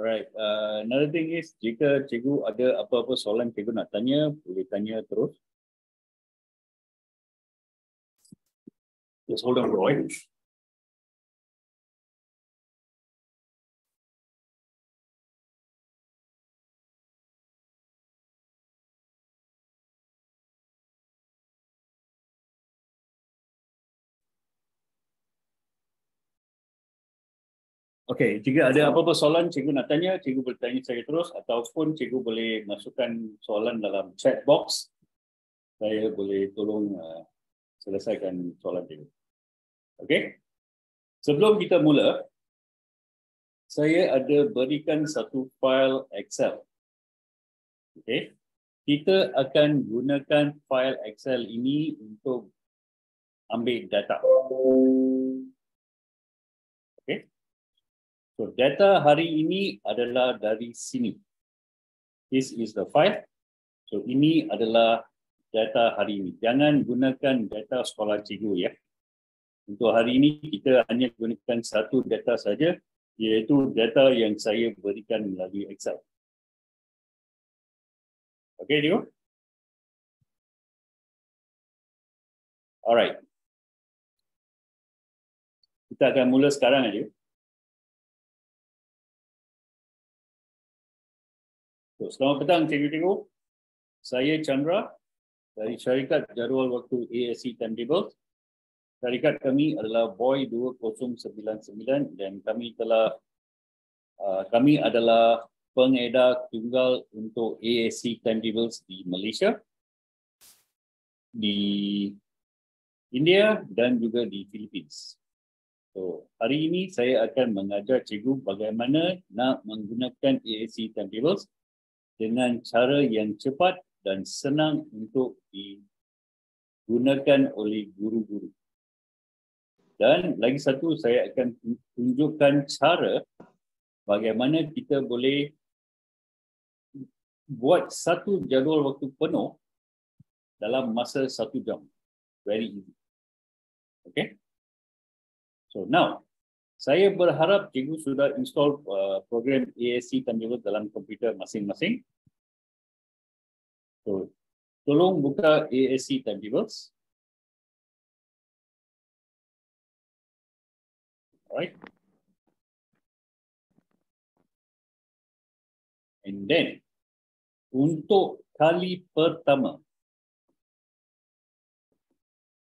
Alright, uh, another thing is jika cikgu ada apa-apa soalan cikgu nak tanya, boleh tanya terus. Just hold on, Roy. Okey, jika ada apa-apa soalan cikgu nak tanya, cikgu boleh tanya saya terus ataupun cikgu boleh masukkan soalan dalam chat box. Saya boleh tolong uh, selesaikan soalan cikgu. Okey. Sebelum kita mula, saya ada berikan satu file Excel. Okey. Kita akan gunakan file Excel ini untuk ambil data. So data hari ini adalah dari sini. This is the file. So ini adalah data hari ini. Jangan gunakan data sekolah cikgu ya. Untuk hari ini kita hanya gunakan satu data saja iaitu data yang saya berikan melalui Excel. Okay, Dio? Alright. Kita akan mula sekarang aja. Selamat petang cikgu-cikgu. Saya Chandra dari syarikat jadual waktu ASC Timetable. Syarikat kami adalah Boy 2099 dan kami telah uh, kami adalah pengedar tunggal untuk ASC Timetables di Malaysia, di India dan juga di Philippines. So, hari ini saya akan mengajar cikgu bagaimana nak menggunakan ASC Timetables dengan cara yang cepat dan senang untuk digunakan oleh guru-guru. Dan lagi satu saya akan tunjukkan cara bagaimana kita boleh buat satu jadual waktu penuh dalam masa satu jam. Very easy. Okay. So now, saya berharap cikgu sudah install uh, program ASC Timetable dalam komputer masing-masing. So, tolong buka ASC Timetables. Alright. And then, untuk kali pertama,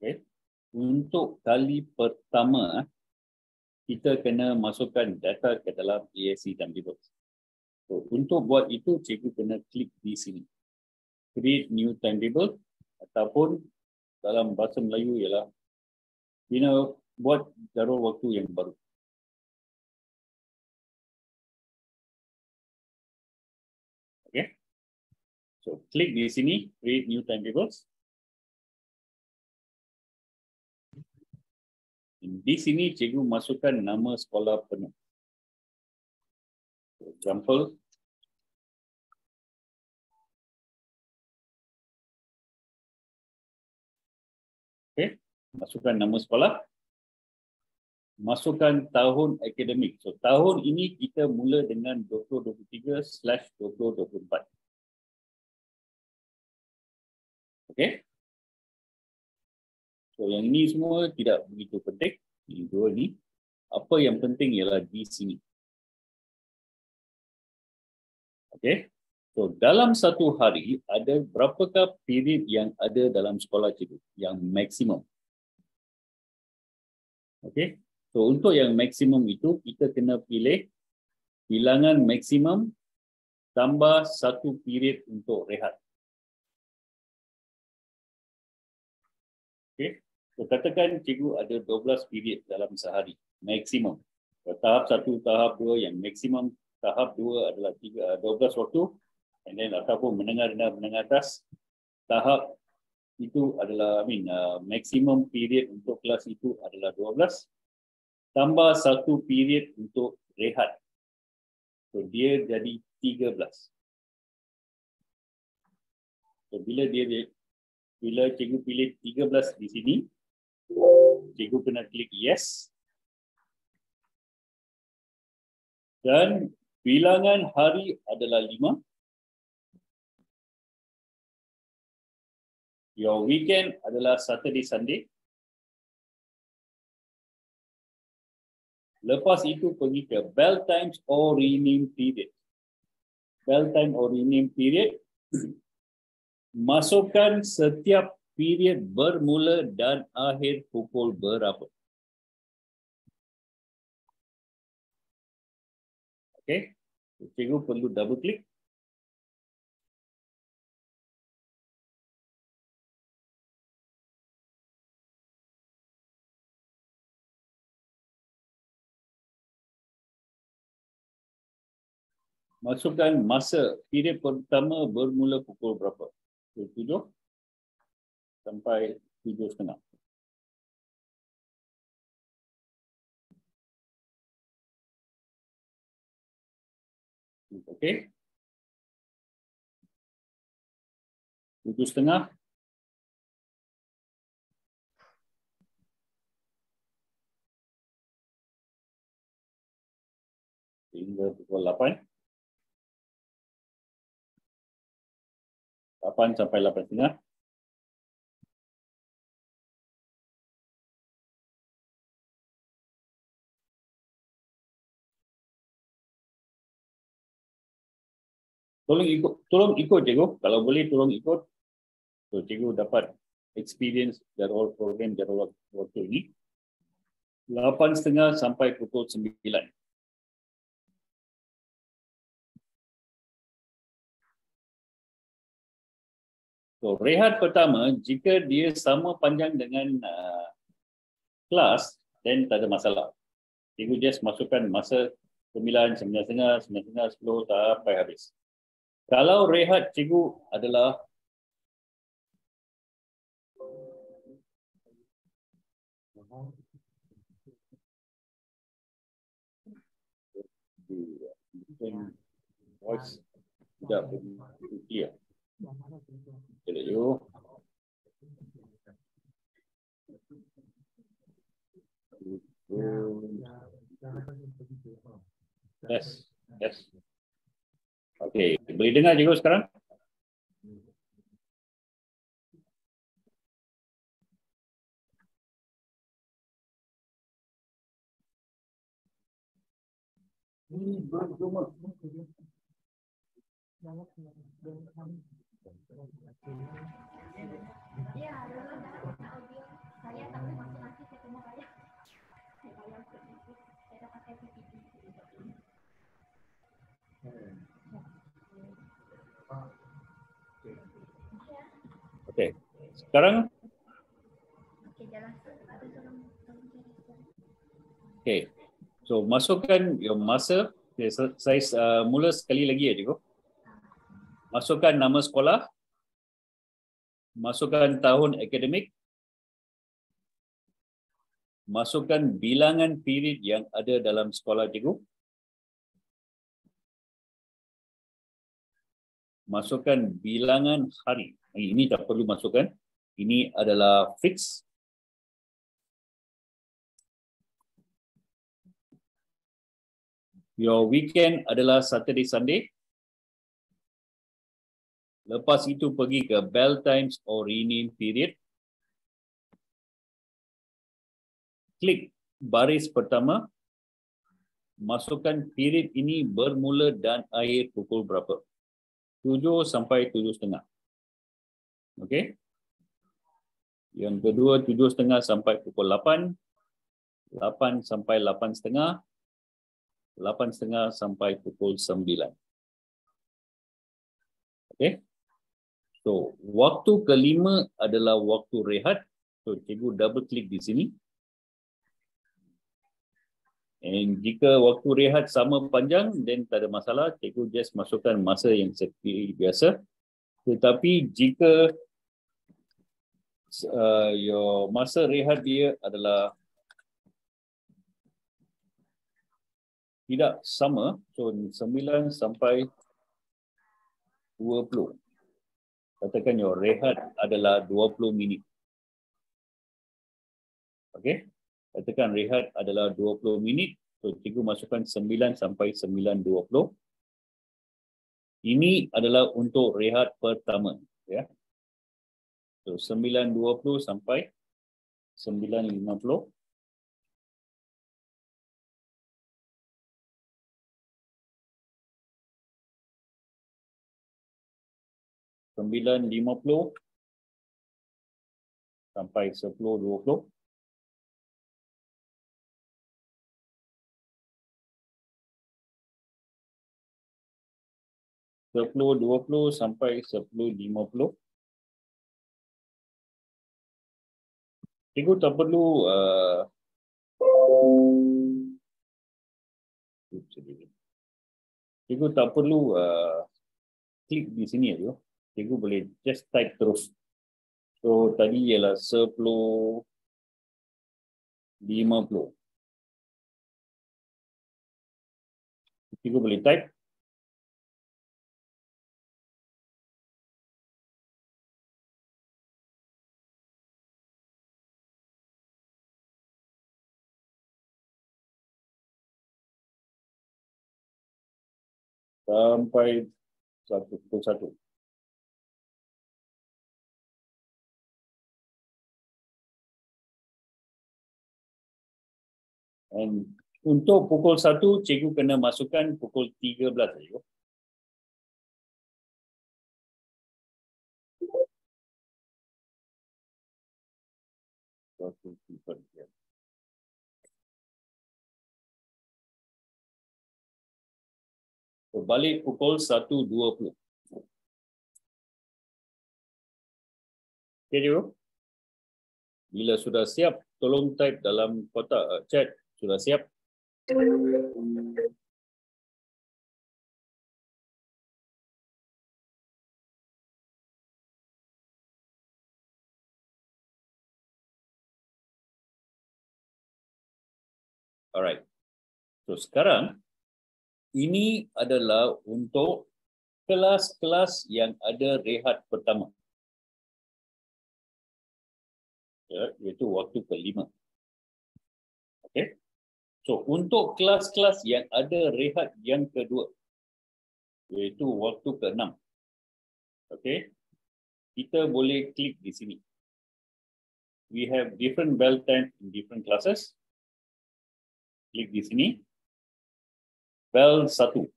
okay, untuk kali pertama, kita kena masukkan data ke dalam ASC Timetables. So, untuk buat itu, cikgu kena klik di sini. Create new timetable ataupun dalam bahasa Melayu ialah bina buat jadual waktu yang baru. Okay. So, klik di sini, create new timetables. Di sini cikgu masukkan nama sekolah penuh. For example, Okay, masukkan nama sekolah. Masukkan tahun akademik. So, tahun ini kita mula dengan 2023 slash 2024. Okay. So yang ini semua tidak begitu penting. Ini dua ni. Apa yang penting ialah di sini. Okay. So dalam satu hari ada berapakah period yang ada dalam sekolah cikgu yang maksimum? Okay. So untuk yang maksimum itu kita kena pilih bilangan maksimum tambah satu period untuk rehat. Okay. So, katakan cikgu ada 12 period dalam sehari, maksimum. Tahap satu, tahap dua yang maksimum tahap dua adalah tiga, 12 waktu. And then ataupun mendengar rendah, mendengar atas. Tahap itu adalah, I mean, uh, maksimum period untuk kelas itu adalah 12. Tambah satu period untuk rehat. So, dia jadi 13. So, bila dia bila cikgu pilih 13 di sini, cikgu kena klik yes. Dan Bilangan hari adalah lima. Your weekend adalah Saturday, Sunday. Lepas itu pergi ke bell times or rename period. Bell time or rename period. Masukkan setiap period bermula dan akhir pukul berapa. Okay. Cikgu perlu double click. Masukkan masa period pertama bermula pukul berapa? Pukul tujuh sampai tujuh setengah. Okey. Tujuh setengah. Hingga pukul lapan. Lapan sampai lapan setengah. Tolong ikut tolong ikut cikgu kalau boleh tolong ikut so cikgu dapat experience jadual program jadual waktu ini lapan setengah sampai pukul sembilan So, rehat pertama, jika dia sama panjang dengan uh, kelas, then tak ada masalah. Cikgu just masukkan masa sembilan, sembilan setengah, sembilan setengah, sepuluh sampai habis. Kalau rehat cikgu adalah voice tidak begitu clear. Yes, yes. Okey, boleh dengar juga sekarang? Ya, audio saya tapi masuk nanti saya tunggu saya. Saya dapat Okey. Sekarang Okey. So masukkan your masa. Okay, saya uh, mula sekali lagi ya cikgu. Masukkan nama sekolah. Masukkan tahun akademik. Masukkan bilangan period yang ada dalam sekolah cikgu. Masukkan bilangan hari. Ini tak perlu masukkan. Ini adalah fix. Your weekend adalah Saturday, Sunday. Lepas itu pergi ke bell times or rename period. Klik baris pertama. Masukkan period ini bermula dan akhir pukul berapa. 7 sampai 7 setengah. Okey. Yang kedua tujuh setengah sampai pukul lapan. Lapan sampai lapan setengah. Lapan setengah sampai pukul sembilan. Okey. So, waktu kelima adalah waktu rehat. So, cikgu double klik di sini. And jika waktu rehat sama panjang, then tak ada masalah. Cikgu just masukkan masa yang seperti biasa. Tetapi jika uh, your masa rehat dia adalah tidak sama so 9 sampai 20 katakan your rehat adalah 20 minit okey katakan rehat adalah 20 minit So cikgu masukkan 9 sampai 9.20. Ini adalah untuk rehat pertama. Ya. So 9.20 sampai 9.50. Sembilan lima puluh sampai sepuluh dua puluh. Sepuluh dua puluh sampai sepuluh lima puluh. Cikgu tak perlu uh, Cikgu tak perlu uh, klik di sini aja. Cikgu boleh just type terus. So tadi ialah 10 50. Cikgu boleh type sampai satu pukul satu. And untuk pukul satu, cikgu kena masukkan pukul tiga belas saja. Satu, balik pukul 1.20. Okay, Jiro? Bila sudah siap, tolong type dalam kotak uh, chat. Sudah siap? Alright. So sekarang ini adalah untuk kelas-kelas yang ada rehat pertama. Ya, iaitu waktu kelima. Okay. So, untuk kelas-kelas yang ada rehat yang kedua, iaitu waktu keenam. Okay. Kita boleh klik di sini. We have different bell time in different classes. Klik di sini bel satu.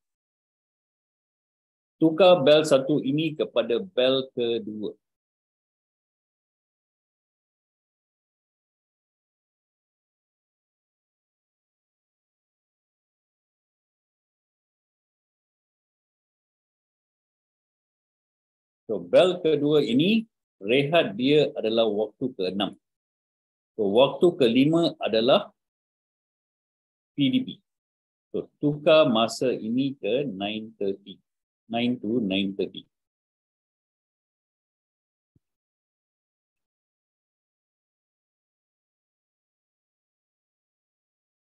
Tukar bel satu ini kepada bel kedua. So, bel kedua ini, rehat dia adalah waktu ke-6. So, waktu kelima adalah PDP. So, tukar masa ini ke 9.30. 9 to 9.30.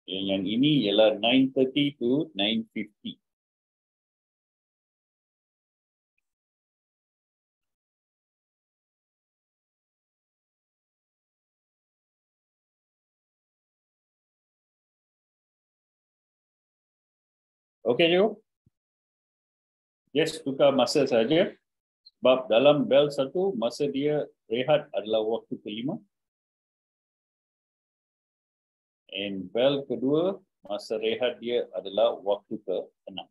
Yang ini ialah 9.30 to 9.50. Okey, Jo. Yes, tukar masa saja. Sebab dalam bel satu, masa dia rehat adalah waktu kelima. And bel kedua, masa rehat dia adalah waktu ke enam.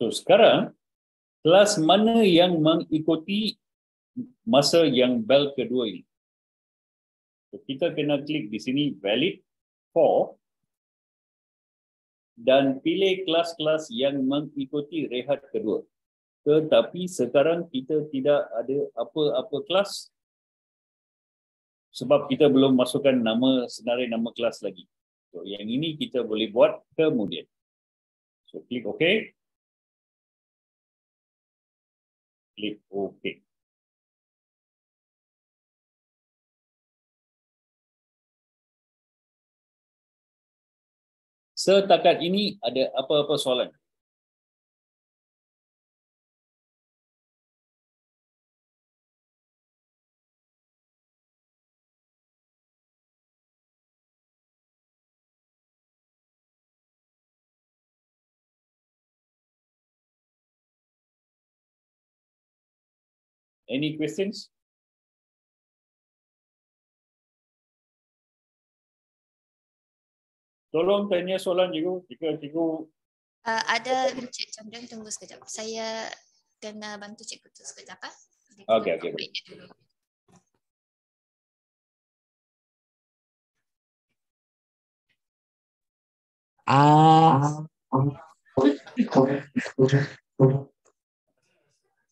So sekarang kelas mana yang mengikuti masa yang bel kedua ini. So, kita kena klik di sini valid for dan pilih kelas-kelas yang mengikuti rehat kedua. Tetapi sekarang kita tidak ada apa-apa kelas sebab kita belum masukkan nama senarai nama kelas lagi. So, yang ini kita boleh buat kemudian. So, klik OK. Klik OK. Setakat ini ada apa-apa soalan? Any questions? Tolong tanya soalan cikgu jika cikgu Uh, ada Cik Chandran tunggu sekejap. Saya kena bantu cikgu tu sekejap. ah. Dia Okey, okey, dulu. Ah.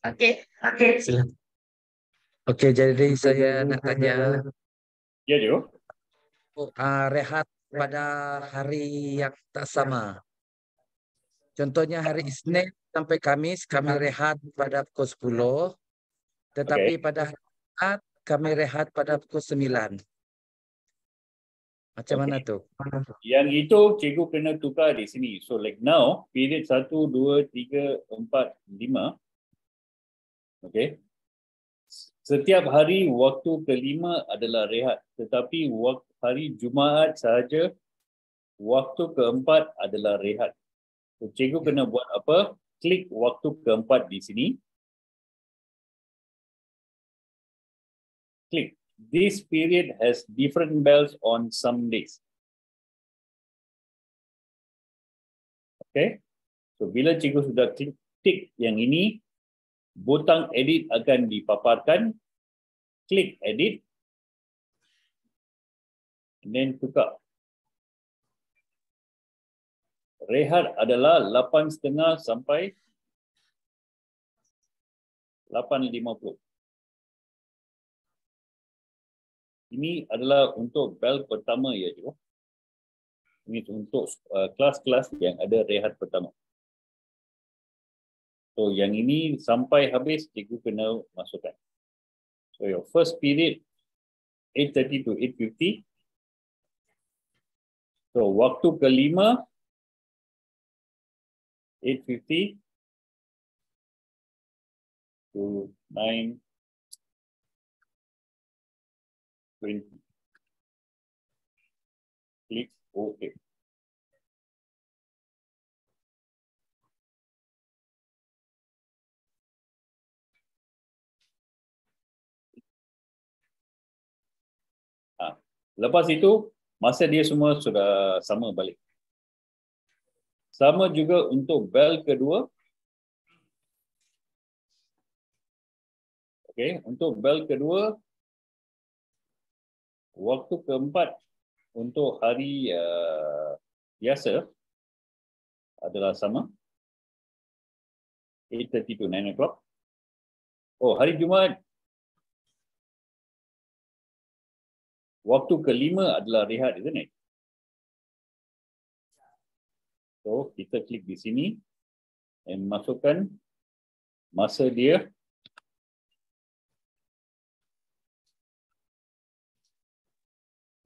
Okey, okey. Silakan. Okey, jadi saya nak tanya ya cikgu. uh, rehat pada hari yang tak sama. Contohnya hari Isnin sampai Kamis kami rehat pada pukul 10. Tetapi pada hari Jumaat kami rehat pada pukul 9. Macam mana tu? Yang itu cikgu kena tukar di sini. So like now, period 1, 2, 3, 4, 5. Okay. Setiap hari waktu kelima adalah rehat. Tetapi waktu hari Jumaat sahaja waktu keempat adalah rehat. So, cikgu kena buat apa? Klik waktu keempat di sini. Klik. This period has different bells on some days. Okay. So bila cikgu sudah klik tik yang ini, butang edit akan dipaparkan. Klik edit. And then tukar. Rehat adalah 8.30 sampai 8.50. Ini adalah untuk bel pertama ya cikgu. Ini untuk uh, kelas-kelas yang ada rehat pertama. So yang ini sampai habis cikgu kena masukkan. So your first period 8.30 to 8.50. So waktu kelima 8.50 to 9 20. Click OK. Lepas itu, masa dia semua sudah sama balik. Sama juga untuk bel kedua. Okey, untuk bel kedua, waktu keempat untuk hari uh, biasa adalah sama. 8.30 to 9 o'clock. Oh, hari Jumaat. Waktu kelima adalah rehat, isn't it? So, kita klik di sini and masukkan masa dia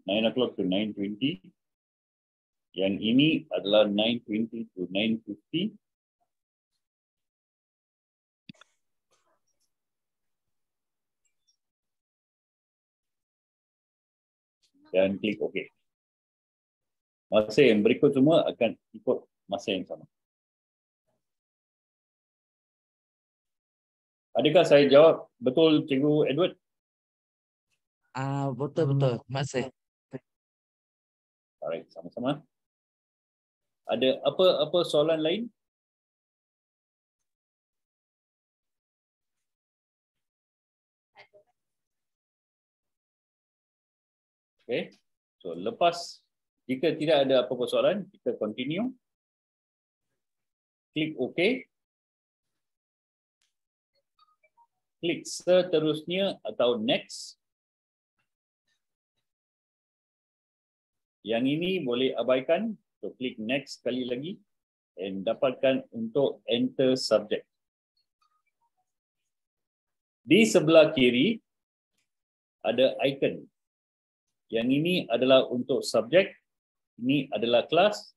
Nine o'clock to nine twenty. Yang ini adalah nine twenty to nine fifty. Dan klik OK. Masa yang berikut semua akan ikut masa yang sama. Adakah saya jawab betul Cikgu Edward? Ah, betul betul. Masih. Alright, sama-sama. Ada apa-apa soalan lain? Okay, so lepas jika tidak ada apa-apa soalan, kita continue. Klik OK. Klik seterusnya atau next. Yang ini boleh abaikan. So klik next sekali lagi dan dapatkan untuk enter subject. Di sebelah kiri ada icon. Yang ini adalah untuk subjek. Ini adalah kelas.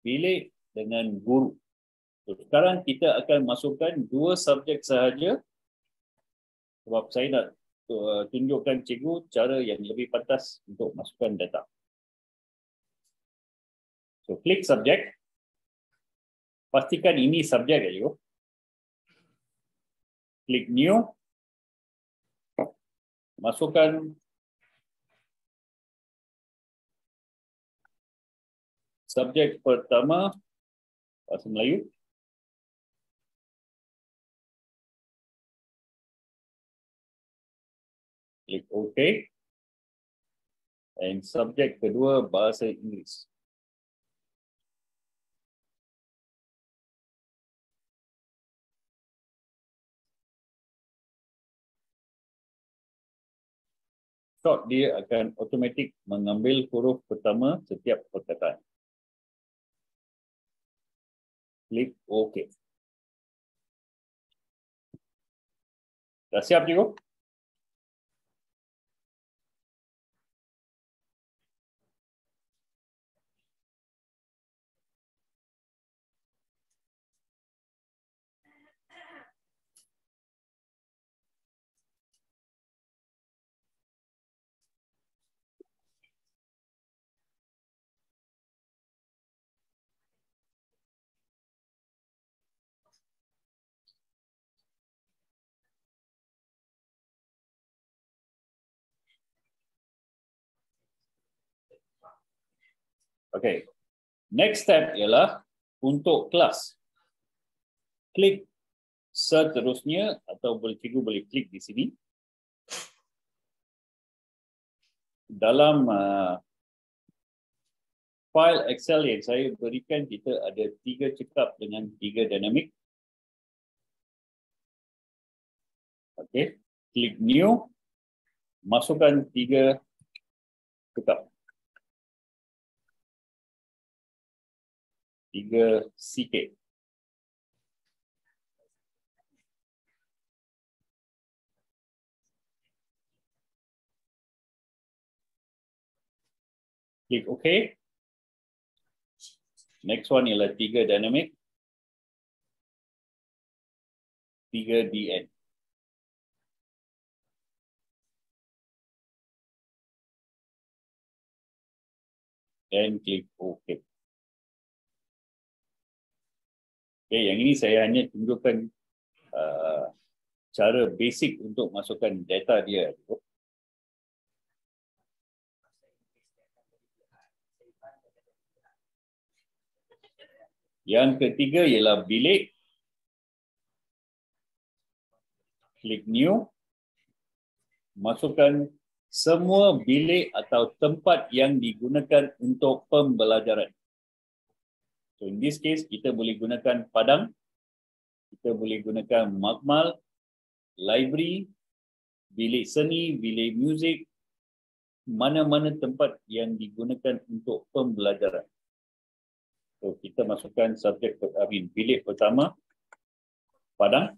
Pilih dengan guru. So, sekarang kita akan masukkan dua subjek sahaja. Sebab saya nak uh, tunjukkan cikgu cara yang lebih pantas untuk masukkan data. So klik subjek. Pastikan ini subjek ya you. Klik new. masukkan subjek pertama bahasa Melayu. Klik OK. Dan subjek kedua bahasa Inggeris. Short dia akan automatik mengambil huruf pertama setiap perkataan. Klik OK. Dah siap cikgu? Okay. Next step ialah untuk kelas. Klik seterusnya atau boleh cikgu boleh klik di sini. Dalam uh, file Excel yang saya berikan kita ada tiga cekap dengan tiga dinamik. Okay. Klik new. Masukkan tiga cekap. Tiga sikit. Klik OK. Next one ialah tiga dynamic. Tiga DN. Dan klik OK. Okay, yang ini saya hanya tunjukkan uh, cara basic untuk masukkan data dia. Yang ketiga ialah bilik. Klik new. Masukkan semua bilik atau tempat yang digunakan untuk pembelajaran. So in this case, kita boleh gunakan padang, kita boleh gunakan makmal, library, bilik seni, bilik muzik, mana-mana tempat yang digunakan untuk pembelajaran. So kita masukkan subjek, I mean, bilik pertama, padang.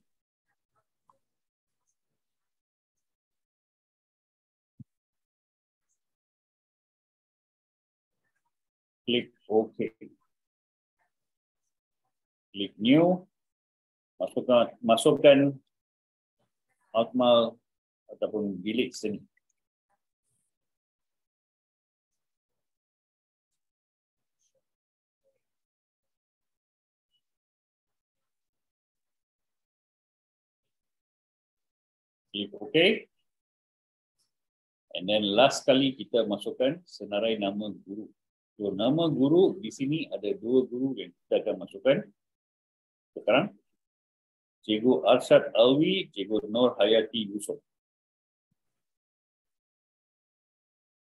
Klik OK klik new masukkan masukkan akmal ataupun bilik seni. Klik OK. And then last kali kita masukkan senarai nama guru. So nama guru di sini ada dua guru yang kita akan masukkan sekarang Cikgu Arshad Alwi, Cikgu Nur Hayati Yusof.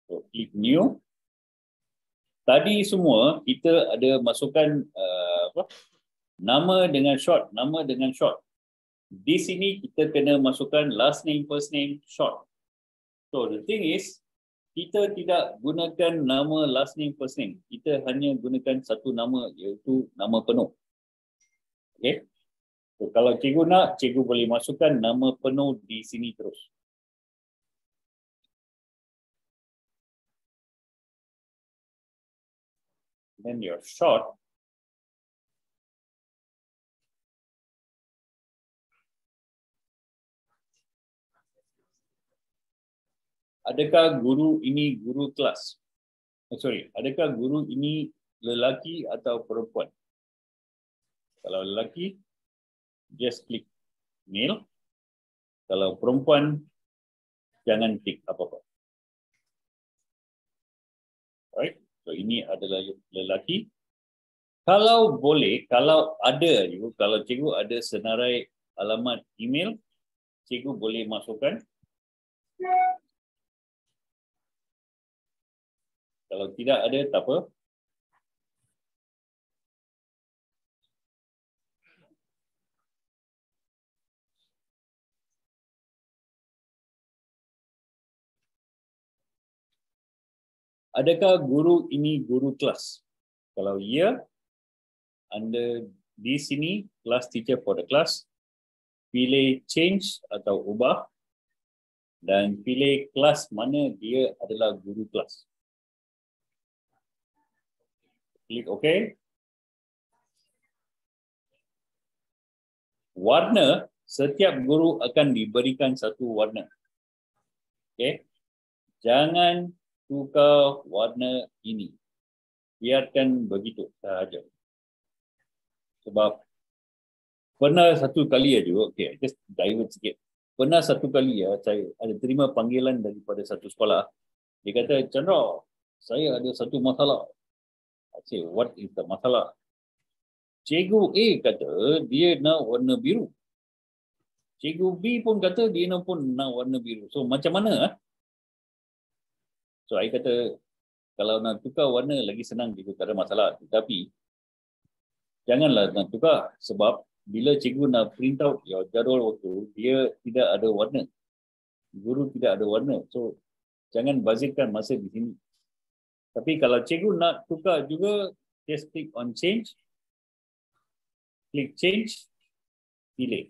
So, klik new. Tadi semua kita ada masukkan uh, apa? nama dengan short, nama dengan short. Di sini kita kena masukkan last name, first name, short. So the thing is, kita tidak gunakan nama last name, first name. Kita hanya gunakan satu nama iaitu nama penuh. Okay. So, kalau cikgu nak, cikgu boleh masukkan nama penuh di sini terus. Then your short. Adakah guru ini guru kelas? Oh, sorry, adakah guru ini lelaki atau perempuan? Kalau lelaki, just klik male. Kalau perempuan, jangan klik apa-apa. Right? So ini adalah lelaki. Kalau boleh, kalau ada kalau cikgu ada senarai alamat email, cikgu boleh masukkan. Kalau tidak ada, tak apa. Adakah guru ini guru kelas? Kalau ya, anda di sini kelas teacher for the class, pilih change atau ubah dan pilih kelas mana dia adalah guru kelas. Klik OK. Warna, setiap guru akan diberikan satu warna. Okay. Jangan tukar warna ini. Biarkan begitu sahaja. Sebab pernah satu kali aja, okay, just divert sikit. Pernah satu kali ya, saya ada terima panggilan daripada satu sekolah. Dia kata, Chandra, saya ada satu masalah. I say, what is the masalah? Cikgu A kata dia nak warna biru. Cikgu B pun kata dia pun nak warna biru. So macam mana? So, saya kata, kalau nak tukar warna lagi senang cikgu, tak ada masalah. Tetapi, janganlah nak tukar sebab bila cikgu nak print out your jadual waktu, dia tidak ada warna. Guru tidak ada warna. So, jangan bazirkan masa di sini. Tapi kalau cikgu nak tukar juga, just click on change. Klik change, pilih.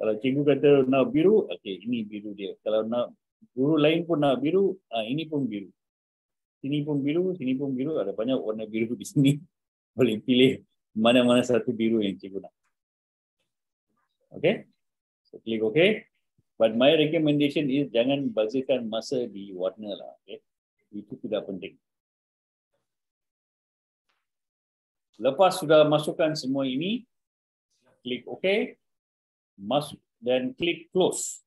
Kalau cikgu kata nak biru, okay, ini biru dia. Kalau nak guru lain pun nak biru, ah, ini pun biru. Sini pun biru, sini pun biru. Ada banyak warna biru di sini. Boleh pilih mana-mana satu biru yang cikgu nak. Okay? So, klik okay. But my recommendation is jangan bazirkan masa di warna lah. Okay? Itu tidak penting. Lepas sudah masukkan semua ini, klik OK, masuk dan klik close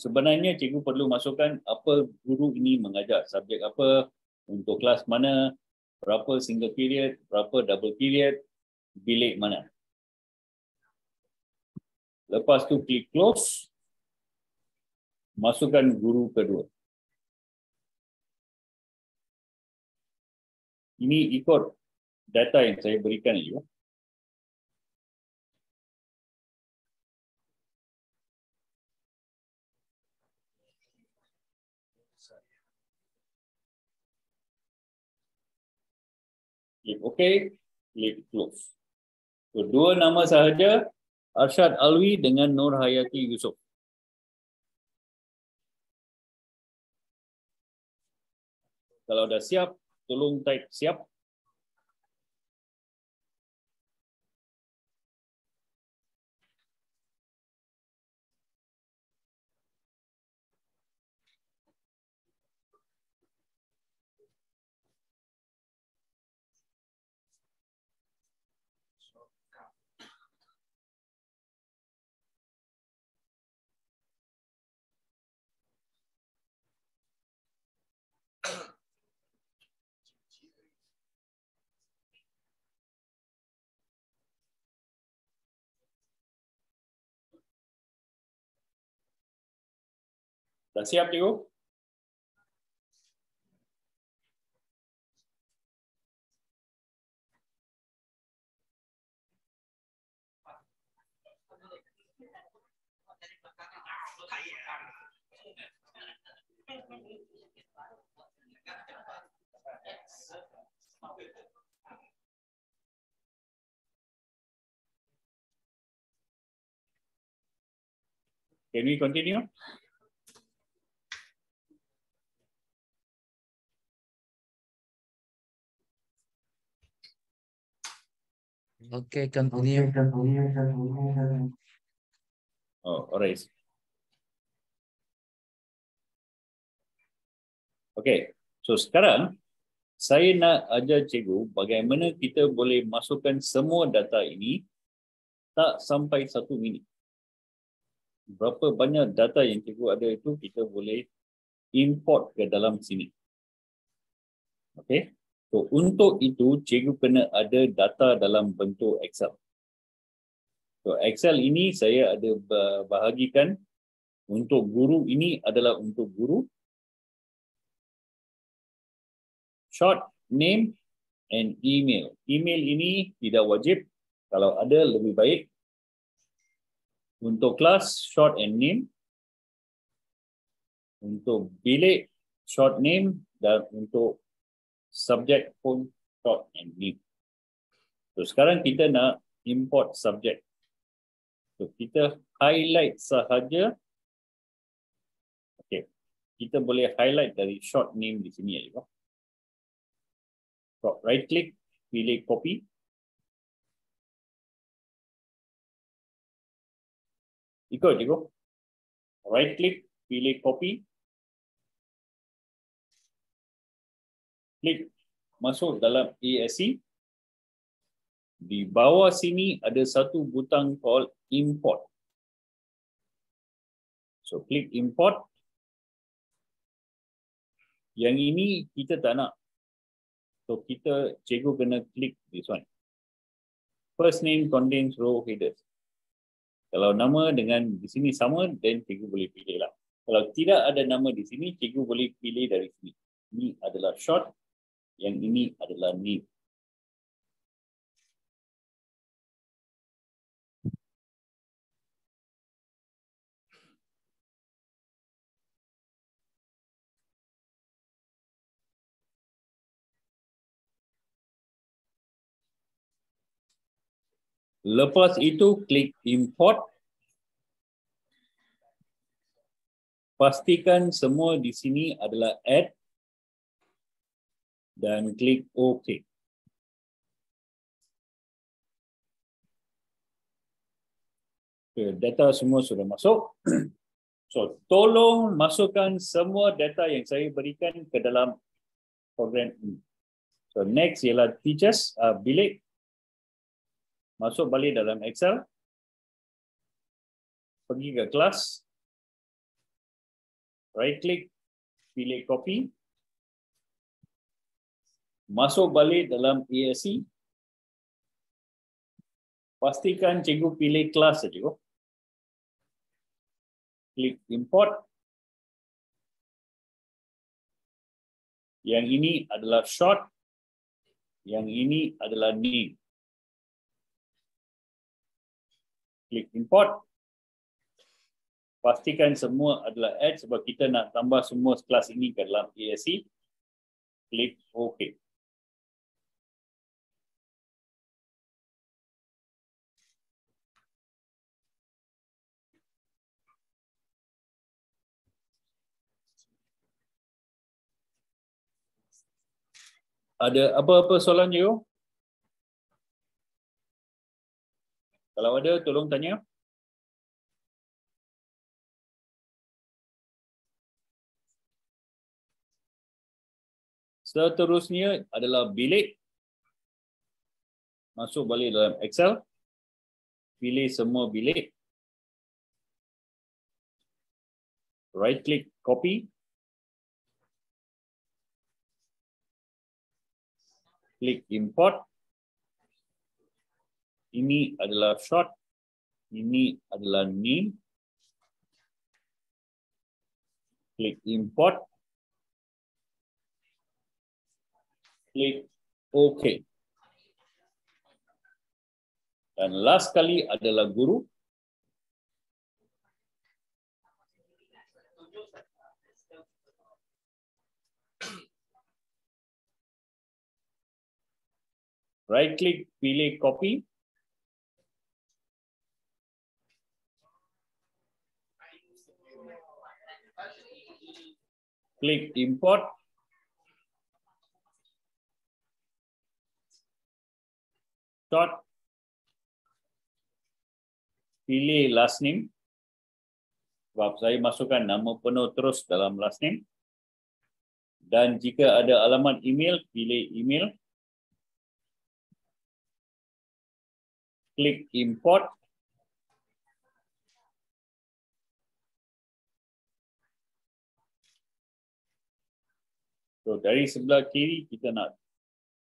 sebenarnya cikgu perlu masukkan apa guru ini mengajar, subjek apa, untuk kelas mana, berapa single period, berapa double period, bilik mana. Lepas tu klik close, masukkan guru kedua. Ini ikut data yang saya berikan juga. Klik OK, klik close. So, dua nama sahaja, Arshad Alwi dengan Nur Hayati Yusof. Kalau dah siap, tolong type siap. Dah siap, cikgu? Can we continue? Okay, continue. Oh, alright. Okay, so sekarang saya nak ajar cikgu bagaimana kita boleh masukkan semua data ini tak sampai satu minit. berapa banyak data yang cikgu ada itu kita boleh import ke dalam sini. Okay. So untuk itu cikgu kena ada data dalam bentuk Excel. So Excel ini saya ada bahagikan untuk guru ini adalah untuk guru. Short name and email. Email ini tidak wajib. Kalau ada lebih baik. Untuk kelas short and name. Untuk bilik short name dan untuk subjek pun short and name. So sekarang kita nak import subjek. So kita highlight sahaja. Okay. Kita boleh highlight dari short name di sini aja. So right click, pilih copy. Ikut, ikut. Right click, pilih copy. Klik masuk dalam ASC. Di bawah sini ada satu butang called import. So klik import. Yang ini kita tak nak. So kita cikgu kena klik this one. First name contains row headers. Kalau nama dengan di sini sama, then cikgu boleh pilih lah. Kalau tidak ada nama di sini, cikgu boleh pilih dari sini. Ini adalah short yang ini adalah ni. Lepas itu klik import. Pastikan semua di sini adalah add dan klik OK. Data semua sudah masuk. So, tolong masukkan semua data yang saya berikan ke dalam program ini. So, next ialah teachers, uh, bilik. Masuk balik dalam Excel. Pergi ke kelas. Right click, pilih copy masuk balik dalam ASC. Pastikan cikgu pilih kelas saja. Klik import. Yang ini adalah short. Yang ini adalah name. Klik import. Pastikan semua adalah add sebab kita nak tambah semua kelas ini ke dalam ASC. Klik OK. Ada apa-apa soalan you? Kalau ada, tolong tanya. Seterusnya adalah bilik. Masuk balik dalam Excel. Pilih semua bilik. Right click, copy. Klik import. Ini adalah short. Ini adalah name. Klik import. Klik OK. Dan last kali adalah guru. Right click, pilih copy. Klik import. Dot. Pilih last name. Sebab saya masukkan nama penuh terus dalam last name. Dan jika ada alamat email, pilih email. Klik import. So dari sebelah kiri kita nak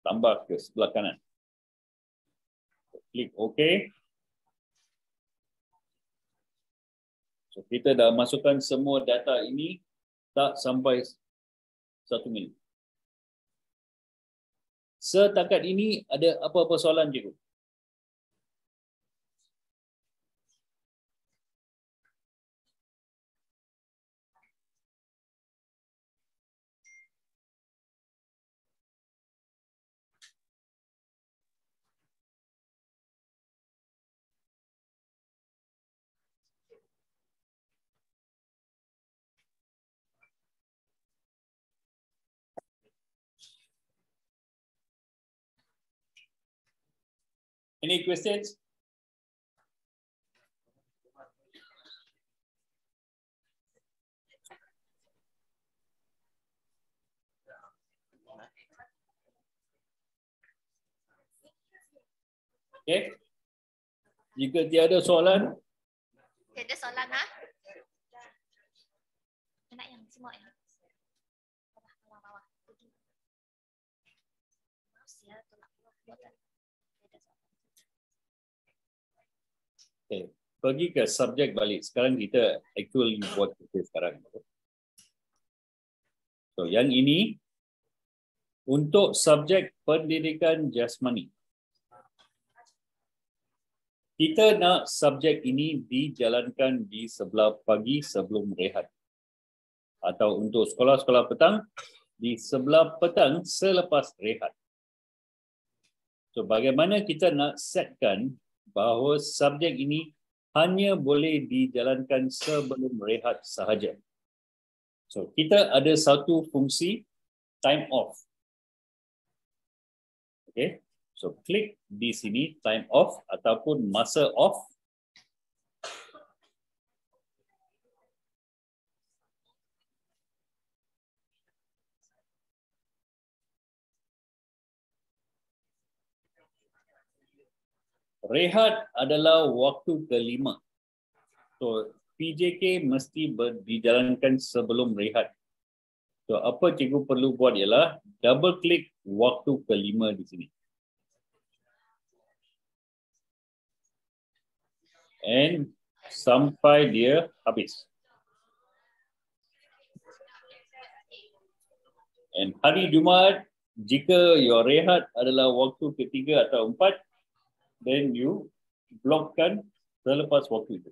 tambah ke sebelah kanan. Klik OK. So kita dah masukkan semua data ini tak sampai satu minit. Setakat ini ada apa-apa soalan cikgu? Any questions? Okay. Jika tiada soalan, Tiada soalan ha? Nak yang semua yang. Bawah, bawah, bawah. Pergi. Maaf ya, tolak bawah. Buatan. Tiada soalan. okay. Pergi ke subjek balik. Sekarang kita actually buat kita sekarang. So yang ini untuk subjek pendidikan jasmani. Kita nak subjek ini dijalankan di sebelah pagi sebelum rehat. Atau untuk sekolah-sekolah petang, di sebelah petang selepas rehat. So bagaimana kita nak setkan bahawa subjek ini hanya boleh dijalankan sebelum rehat sahaja. So kita ada satu fungsi time off. Okay. So klik di sini time off ataupun masa off. Rehat adalah waktu kelima. So PJK mesti ber- dijalankan sebelum rehat. So apa cikgu perlu buat ialah double klik waktu kelima di sini. And sampai dia habis. And hari Jumaat, jika your rehat adalah waktu ketiga atau empat, then you blockkan selepas waktu itu.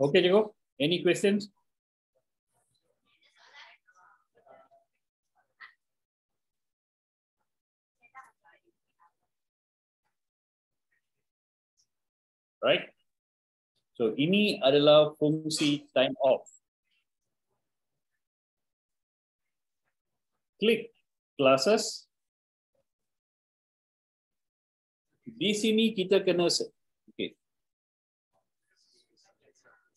Okay, Jacob. Any questions? Right? So ini adalah fungsi time off. Klik classes. Di sini kita kena okay.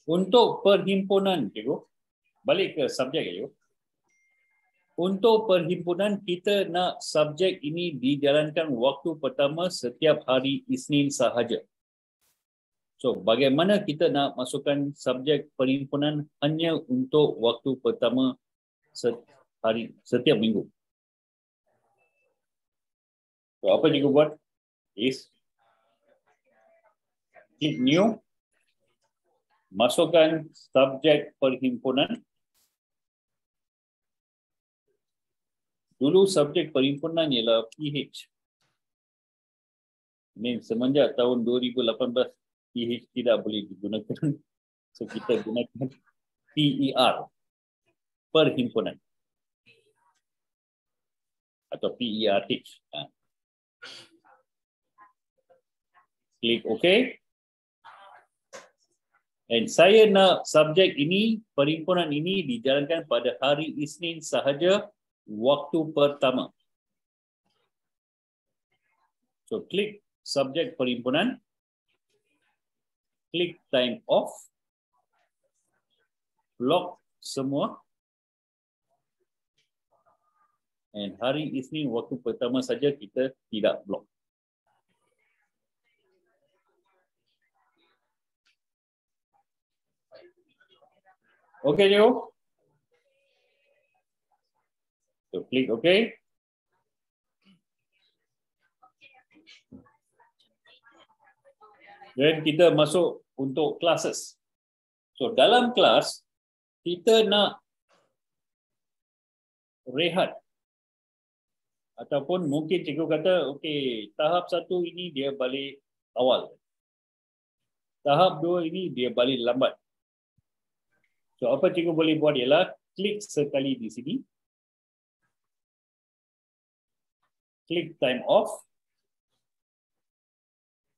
Untuk perhimpunan, cikgu, balik ke subjek cikgu. Untuk perhimpunan kita nak subjek ini dijalankan waktu pertama setiap hari Isnin sahaja. So, bagaimana kita nak masukkan subjek perhimpunan hanya untuk waktu pertama hari setiap minggu? So, apa cikgu buat? Is klik new, masukkan subjek perhimpunan. Dulu subjek perhimpunan ialah PH. Ini semenjak tahun 2018 PH tidak boleh digunakan. So kita gunakan PER, perhimpunan. Atau PERH. Ha. Klik OK. Dan saya nak subjek ini, perhimpunan ini dijalankan pada hari Isnin sahaja waktu pertama. So klik subjek perhimpunan klik time off, block semua. And hari Isnin waktu pertama saja kita tidak blok. Okay, Leo. So click okay. Then kita masuk untuk classes. So dalam kelas kita nak rehat. Ataupun mungkin cikgu kata, okay, tahap satu ini dia balik awal. Tahap dua ini dia balik lambat. So apa cikgu boleh buat ialah klik sekali di sini. Klik time off.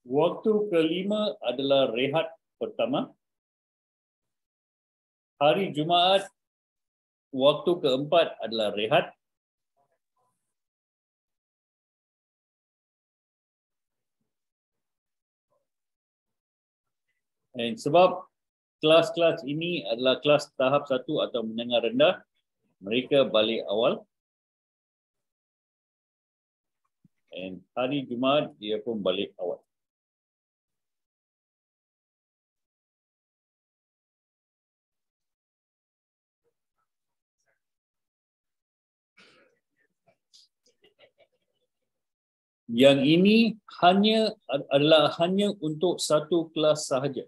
Waktu kelima adalah rehat pertama. Hari Jumaat, waktu keempat adalah rehat. Dan sebab kelas-kelas ini adalah kelas tahap satu atau menengah rendah, mereka balik awal. Dan hari Jumaat dia pun balik awal. Yang ini hanya adalah hanya untuk satu kelas sahaja.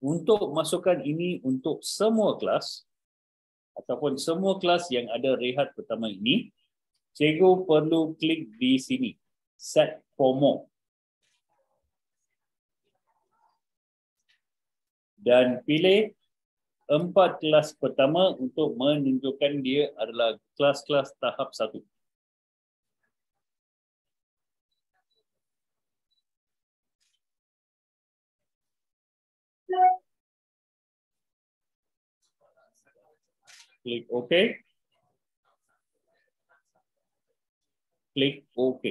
Untuk masukkan ini untuk semua kelas ataupun semua kelas yang ada rehat pertama ini, cikgu perlu klik di sini, set more. Dan pilih empat kelas pertama untuk menunjukkan dia adalah kelas-kelas tahap satu. Klik OK. Klik OK.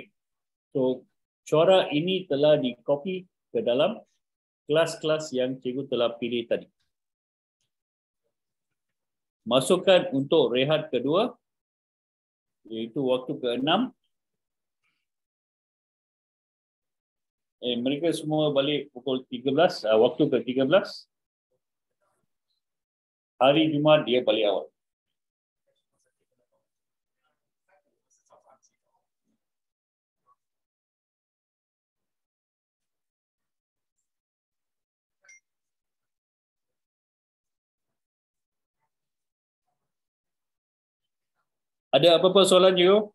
So, corak ini telah di copy ke dalam kelas-kelas yang cikgu telah pilih tadi. Masukkan untuk rehat kedua, iaitu waktu ke-6. Eh, mereka semua balik pukul 13, uh, waktu ke-13. Hari Jumaat dia balik awal. Ada apa-apa soalan you?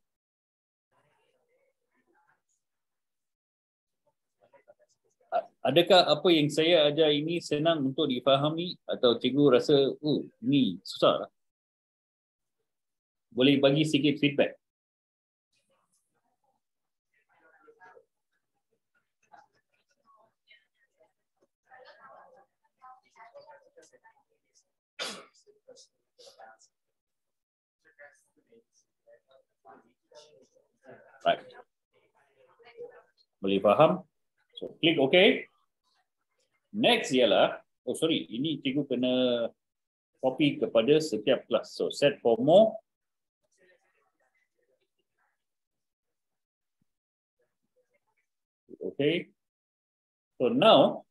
Adakah apa yang saya ajar ini senang untuk difahami atau cikgu rasa, oh, ni susah lah. Boleh bagi sikit feedback. Right. Boleh faham? So, klik OK. Next ialah, oh sorry, ini cikgu kena copy kepada setiap kelas. So, set for more. Okay. So, now,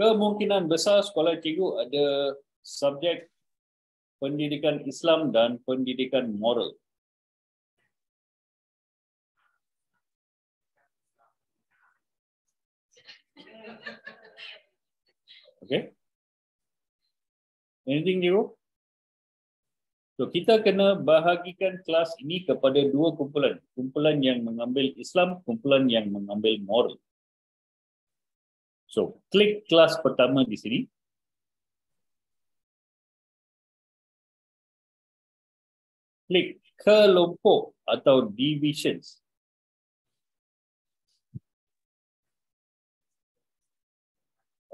kemungkinan besar sekolah cikgu ada subjek pendidikan Islam dan pendidikan moral. Okay. Anything new? So kita kena bahagikan kelas ini kepada dua kumpulan. Kumpulan yang mengambil Islam, kumpulan yang mengambil moral. So klik kelas pertama di sini. Klik kelompok atau divisions.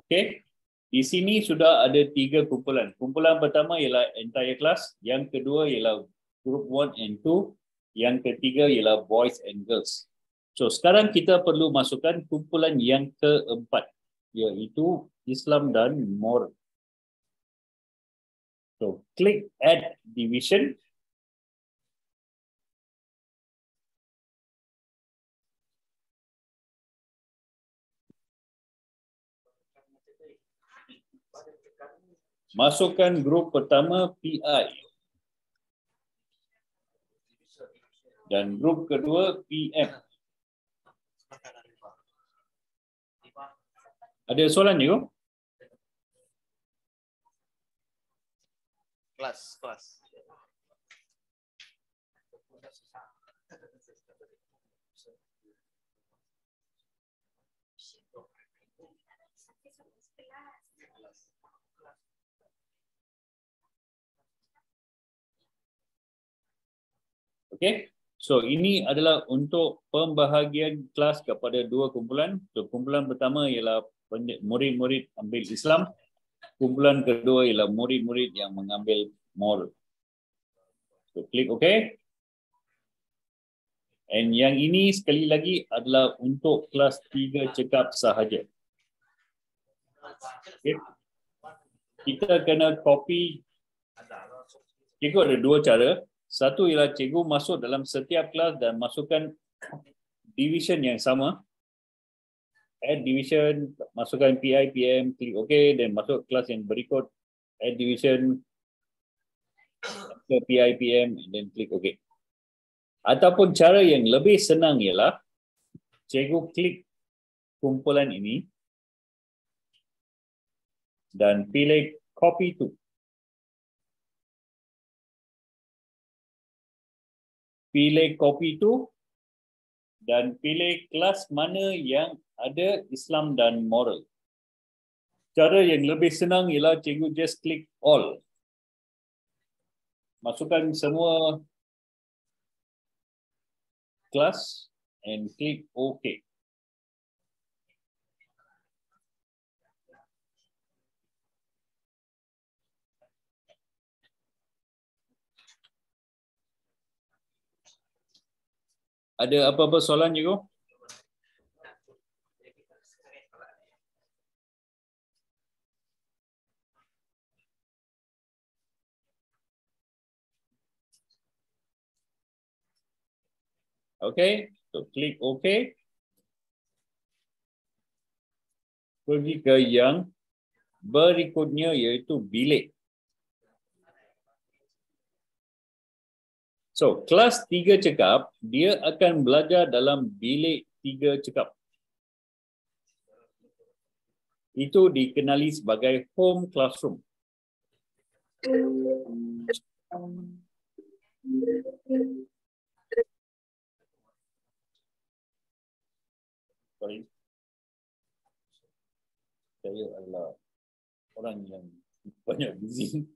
Okay. Di sini sudah ada tiga kumpulan. Kumpulan pertama ialah entire class. Yang kedua ialah group 1 and 2. Yang ketiga ialah boys and girls. So sekarang kita perlu masukkan kumpulan yang keempat. Iaitu Islam dan moral. So klik add division. Masukkan grup pertama PI. Dan grup kedua PM. Ada soalan kau? Kelas, kelas. Okay. So ini adalah untuk pembahagian kelas kepada dua kumpulan. So kumpulan pertama ialah murid-murid ambil Islam. Kumpulan kedua ialah murid-murid yang mengambil moral. So klik OK. And yang ini sekali lagi adalah untuk kelas tiga cekap sahaja. Okay. Kita kena copy. Cikgu ada dua cara. Satu ialah cikgu masuk dalam setiap kelas dan masukkan division yang sama. Add division, masukkan PI, PM, klik OK dan masuk kelas yang berikut. Add division, ke PI, PM dan klik OK. Ataupun cara yang lebih senang ialah cikgu klik kumpulan ini dan pilih copy to. Pilih copy tu dan pilih kelas mana yang ada Islam dan moral. Cara yang lebih senang ialah cikgu just click all. Masukkan semua kelas and click OK. Ada apa-apa soalan cikgu? Okay, so klik OK. Pergi ke yang berikutnya iaitu bilik. So, kelas tiga cekap, dia akan belajar dalam bilik tiga cekap. Itu dikenali sebagai home classroom. Sorry. Saya adalah orang yang banyak busy.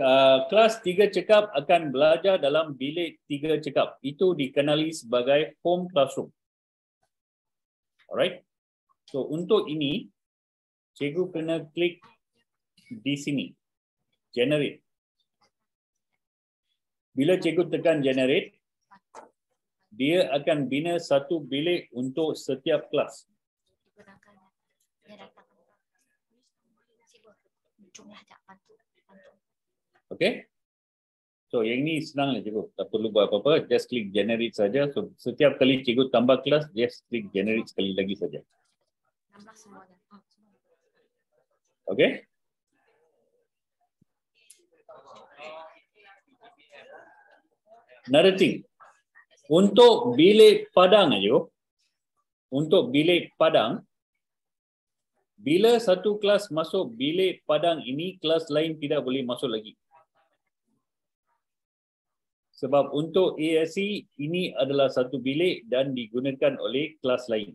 uh, kelas tiga cekap akan belajar dalam bilik tiga cekap. Itu dikenali sebagai home classroom. Alright. So untuk ini, cikgu kena klik di sini. Generate. Bila cikgu tekan generate, dia akan bina satu bilik untuk setiap kelas. Okay. So yang ni senang lah cikgu. Tak perlu buat apa-apa. Just klik generate saja. So setiap kali cikgu tambah kelas, just klik generate sekali lagi saja. Okay. Another thing. Untuk bilik padang aja, untuk bilik padang, bila satu kelas masuk bilik padang ini, kelas lain tidak boleh masuk lagi. Sebab untuk ASC ini adalah satu bilik dan digunakan oleh kelas lain.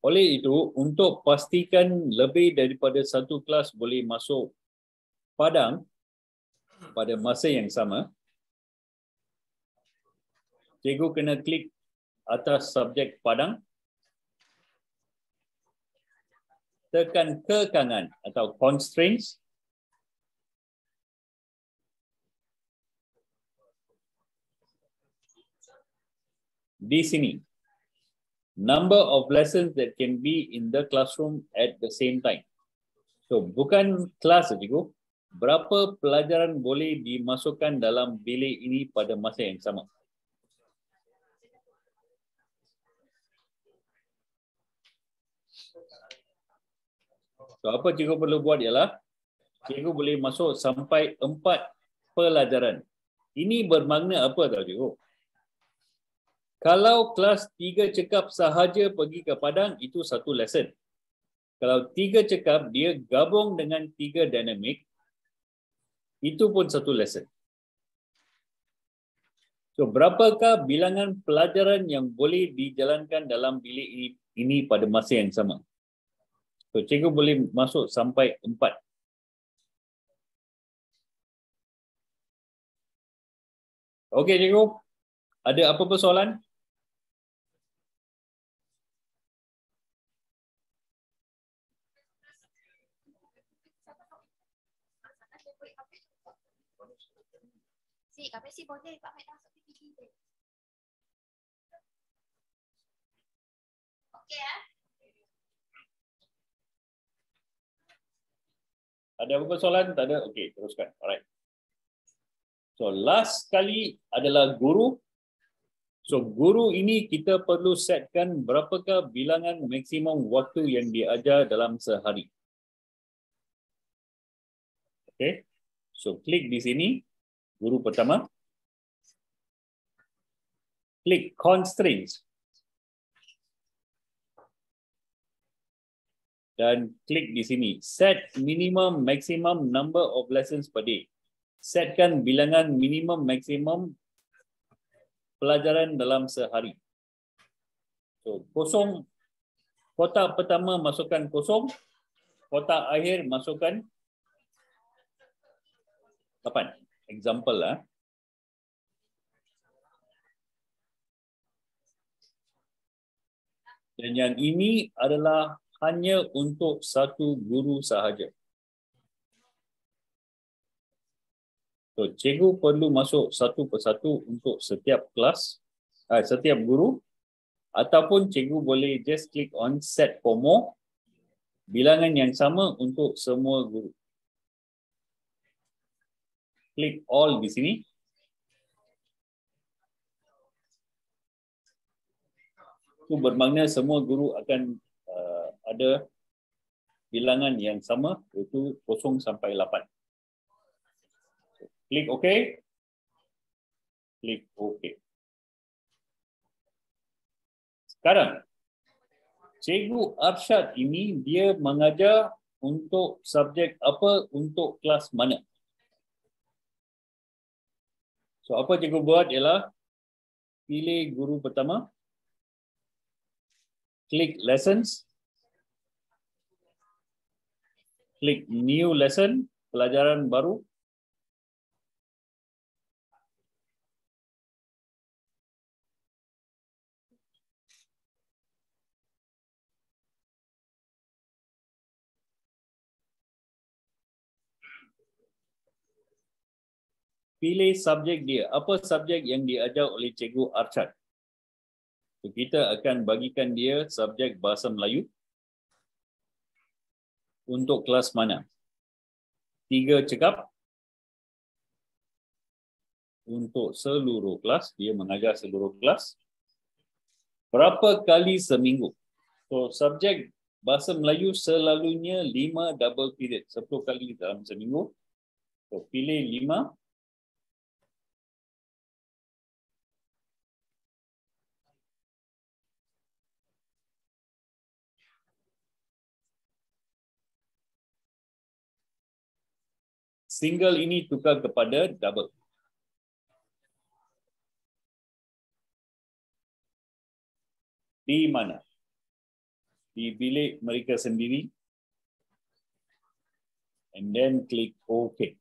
Oleh itu, untuk pastikan lebih daripada satu kelas boleh masuk padang, pada masa yang sama, cikgu kena klik atas subjek padang, tekan kekangan atau constraints, di sini number of lessons that can be in the classroom at the same time. So bukan kelas cikgu, berapa pelajaran boleh dimasukkan dalam bilik ini pada masa yang sama. So apa cikgu perlu buat ialah cikgu boleh masuk sampai empat pelajaran. Ini bermakna apa tahu cikgu? Kalau kelas tiga cekap sahaja pergi ke Padang, itu satu lesson. Kalau tiga cekap, dia gabung dengan tiga dinamik, itu pun satu lesson. So, berapakah bilangan pelajaran yang boleh dijalankan dalam bilik ini, ini pada masa yang sama? So, cikgu boleh masuk sampai empat. Okey, cikgu. Ada apa-apa soalan? Si, kami si boleh Pak Mat masuk PPT dia. Okey ya. Ada apa-apa soalan? Tak ada? Okey, teruskan. Alright. So, last kali adalah guru. So, guru ini kita perlu setkan berapakah bilangan maksimum waktu yang diajar dalam sehari. Okay. So, klik di sini guru pertama. Klik constraints. Dan klik di sini. Set minimum maximum number of lessons per day. Setkan bilangan minimum maximum pelajaran dalam sehari. So, kosong. Kotak pertama masukkan kosong. Kotak akhir masukkan 8 example lah. Dan yang ini adalah hanya untuk satu guru sahaja. So, cikgu perlu masuk satu persatu untuk setiap kelas, uh, setiap guru ataupun cikgu boleh just click on set more bilangan yang sama untuk semua guru klik all di sini. Itu bermakna semua guru akan uh, ada bilangan yang sama iaitu 0 sampai 8. So, klik OK. Klik OK. Sekarang, Cikgu Arsyad ini dia mengajar untuk subjek apa untuk kelas mana? So apa cikgu buat ialah pilih guru pertama, klik lessons, klik new lesson, pelajaran baru, pilih subjek dia. Apa subjek yang diajar oleh Cikgu Archad? So, kita akan bagikan dia subjek Bahasa Melayu untuk kelas mana? Tiga cekap untuk seluruh kelas. Dia mengajar seluruh kelas. Berapa kali seminggu? So, subjek Bahasa Melayu selalunya lima double period. Sepuluh kali dalam seminggu. So, pilih lima single ini tukar kepada double. Di mana? Di bilik mereka sendiri. And then click OK.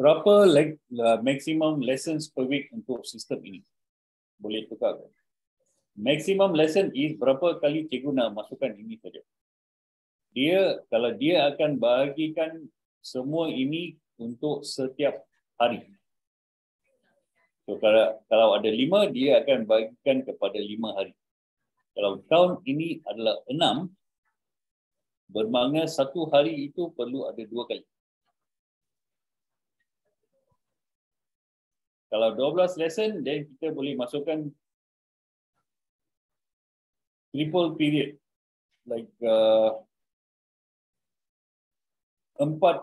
Berapa le- le- maximum lessons per week untuk sistem ini? Boleh tukar ke? Kan? Maximum lesson is berapa kali cikgu nak masukkan ini saja. Dia kalau dia akan bahagikan semua ini untuk setiap hari. So kalau kalau ada lima, dia akan bagikan kepada lima hari. Kalau tahun ini adalah enam, bermakna satu hari itu perlu ada dua kali. Kalau 12 lesson, then kita boleh masukkan triple period. Like uh,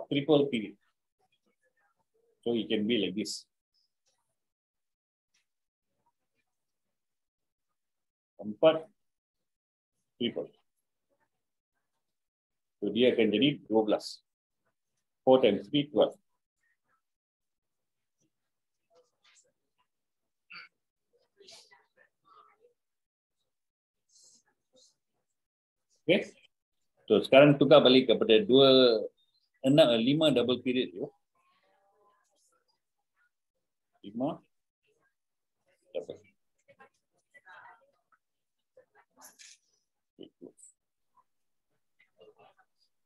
triple period. So it can be like this. Empat triple. So dia akan jadi 12. 4 times 3, 12. Okay. So sekarang tukar balik kepada dua enam lima double period tu. Lima.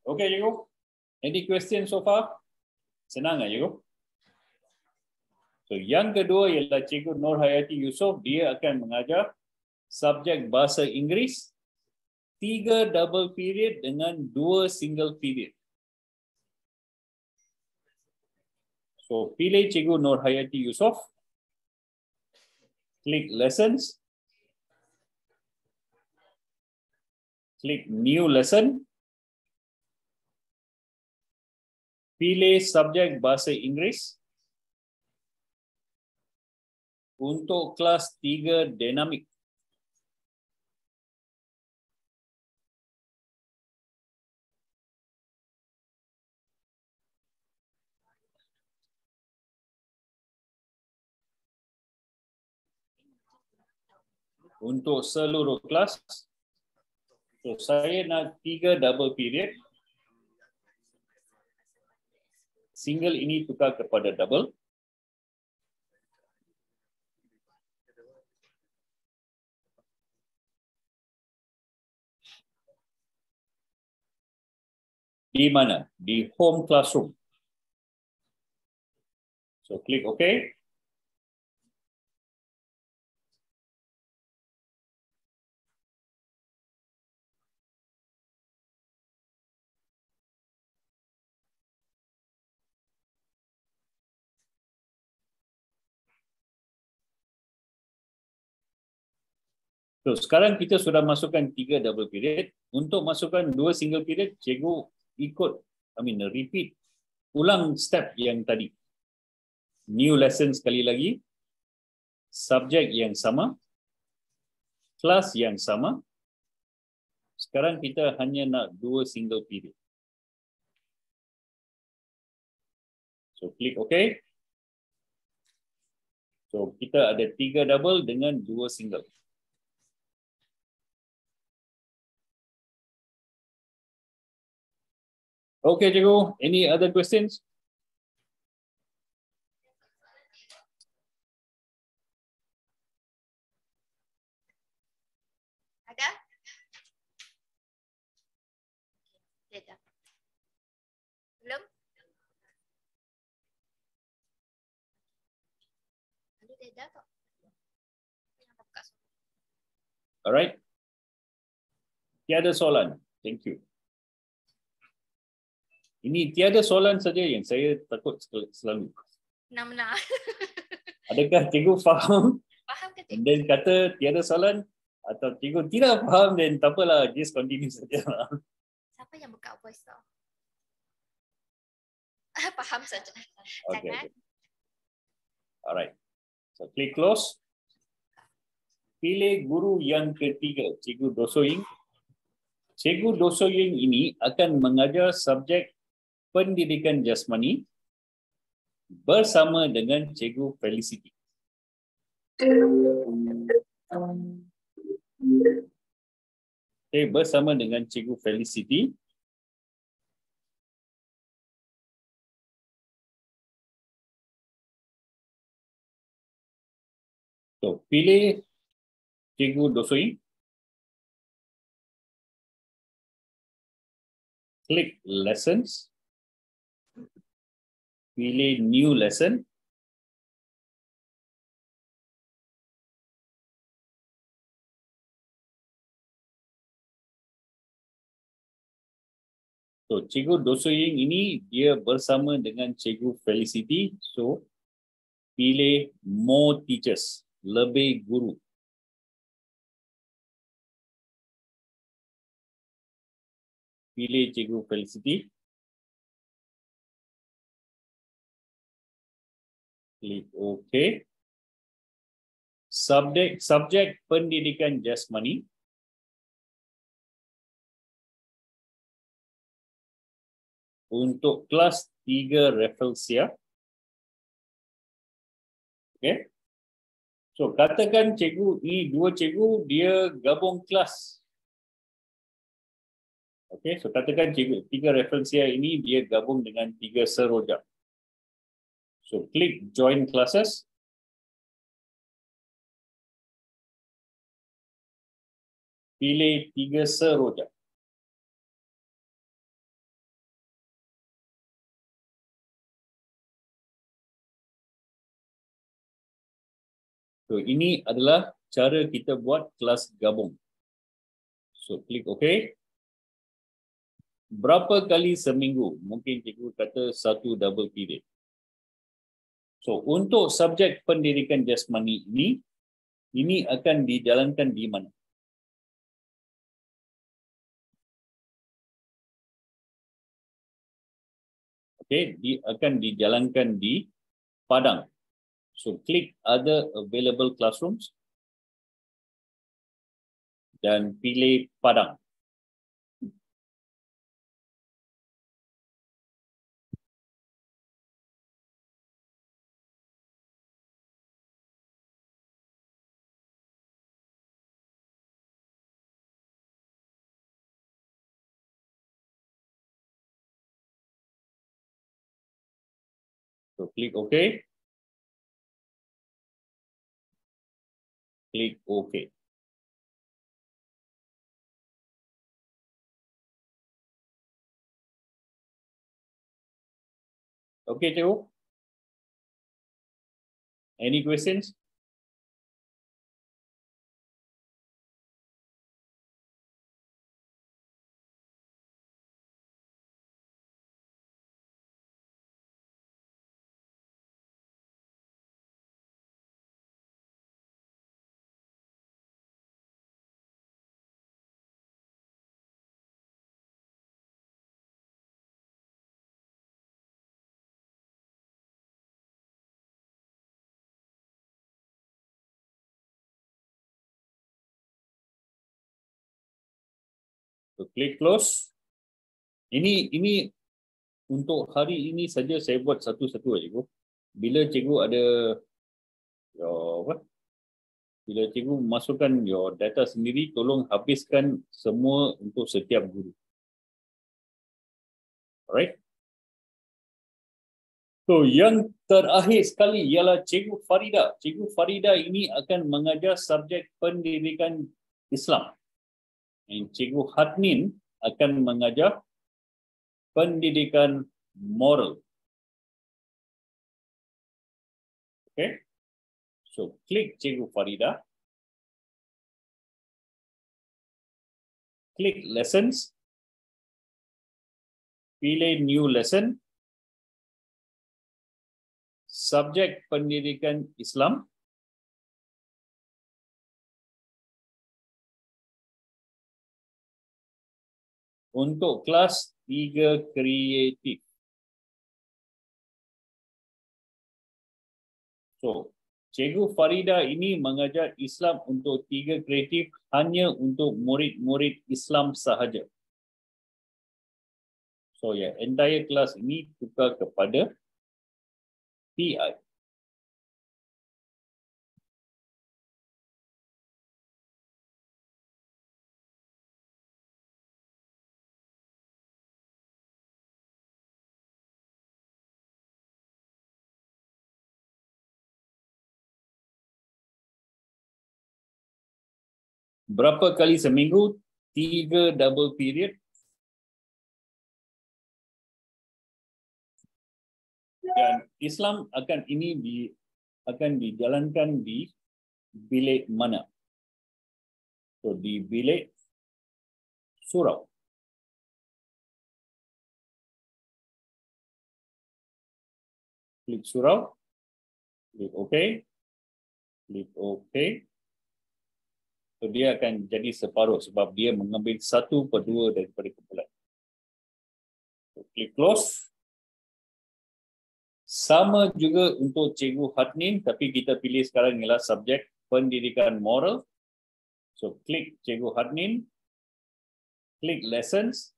Okay, you Any question so far? Senang ah, you So yang kedua ialah Cikgu Nur Hayati Yusof, dia akan mengajar subjek bahasa Inggeris tiga double period dengan dua single period. So pilih Cikgu Nur Hayati Yusof. Klik lessons. Klik new lesson. Pilih subjek bahasa Inggeris. Untuk kelas 3 dinamik. Untuk seluruh kelas. So, saya nak tiga double period. Single ini tukar kepada double. Di mana? Di home classroom. So, klik OK. So, sekarang kita sudah masukkan tiga double period. Untuk masukkan dua single period, cikgu ikut, I mean, repeat, ulang step yang tadi. New lesson sekali lagi. Subjek yang sama. Kelas yang sama. Sekarang kita hanya nak dua single period. So, klik OK. So, kita ada tiga double dengan dua single. Okay, Cikgu. Any other questions? Ada? Tidak. Belum? Ada tidak kok. Alright. Tiada soalan. Thank you. Ini tiada soalan saja yang saya takut selalu. Benar-benar. Adakah cikgu faham? Faham ke cikgu? then kata tiada soalan atau cikgu tidak faham dan tak apalah just continue saja. Siapa yang buka voice tu? Faham saja. Okay. Jangan. Alright. So click close. Pilih guru yang ketiga, Cikgu Dosoying. Cikgu Dosoying ini akan mengajar subjek pendidikan jasmani bersama dengan Cikgu Felicity. Okay, bersama dengan Cikgu Felicity. So, pilih Cikgu Dosoi. Klik Lessons. Pilih new lesson. So, Cikgu Dosoying ini dia bersama dengan Cikgu Felicity. So, pilih more teachers, lebih guru. Pilih Cikgu Felicity. Klik OK. Subjek, subjek pendidikan jasmani. untuk kelas 3 Rafflesia. Okay. So katakan cikgu ni dua cikgu dia gabung kelas. Okay, so katakan cikgu tiga Rafflesia ini dia gabung dengan tiga seroja. So klik join classes. Pilih tiga seroja. So ini adalah cara kita buat kelas gabung. So klik OK. Berapa kali seminggu? Mungkin cikgu kata satu double period. So untuk subjek pendidikan jasmani ini, ini akan dijalankan di mana? Okay, di, akan dijalankan di Padang. So click other available classrooms dan pilih Padang. Click OK. Click OK. Okay, Joe. Any questions? So klik close. Ini ini untuk hari ini saja saya buat satu-satu aja cikgu. Bila cikgu ada your apa? Bila cikgu masukkan your data sendiri, tolong habiskan semua untuk setiap guru. Alright. So yang terakhir sekali ialah Cikgu Farida. Cikgu Farida ini akan mengajar subjek pendidikan Islam. Dan Cikgu Hadnin akan mengajar pendidikan moral. Okay. So, klik Cikgu Farida. Klik lessons. Pilih new lesson. Subjek pendidikan Islam. Untuk kelas 3 kreatif. So, Cikgu Farida ini mengajar Islam untuk tiga kreatif hanya untuk murid-murid Islam sahaja. So, yeah, entire kelas ini tukar kepada PI. Berapa kali seminggu? Tiga double period. Dan Islam akan ini di akan dijalankan di bilik mana? So di bilik surau. Klik surau. Klik OK. Klik OK. So dia akan jadi separuh sebab dia mengambil satu per dua daripada kumpulan. So, klik close. Sama juga untuk Cikgu Hatnin tapi kita pilih sekarang ialah subjek pendidikan moral. So klik Cikgu Hatnin. Klik lessons.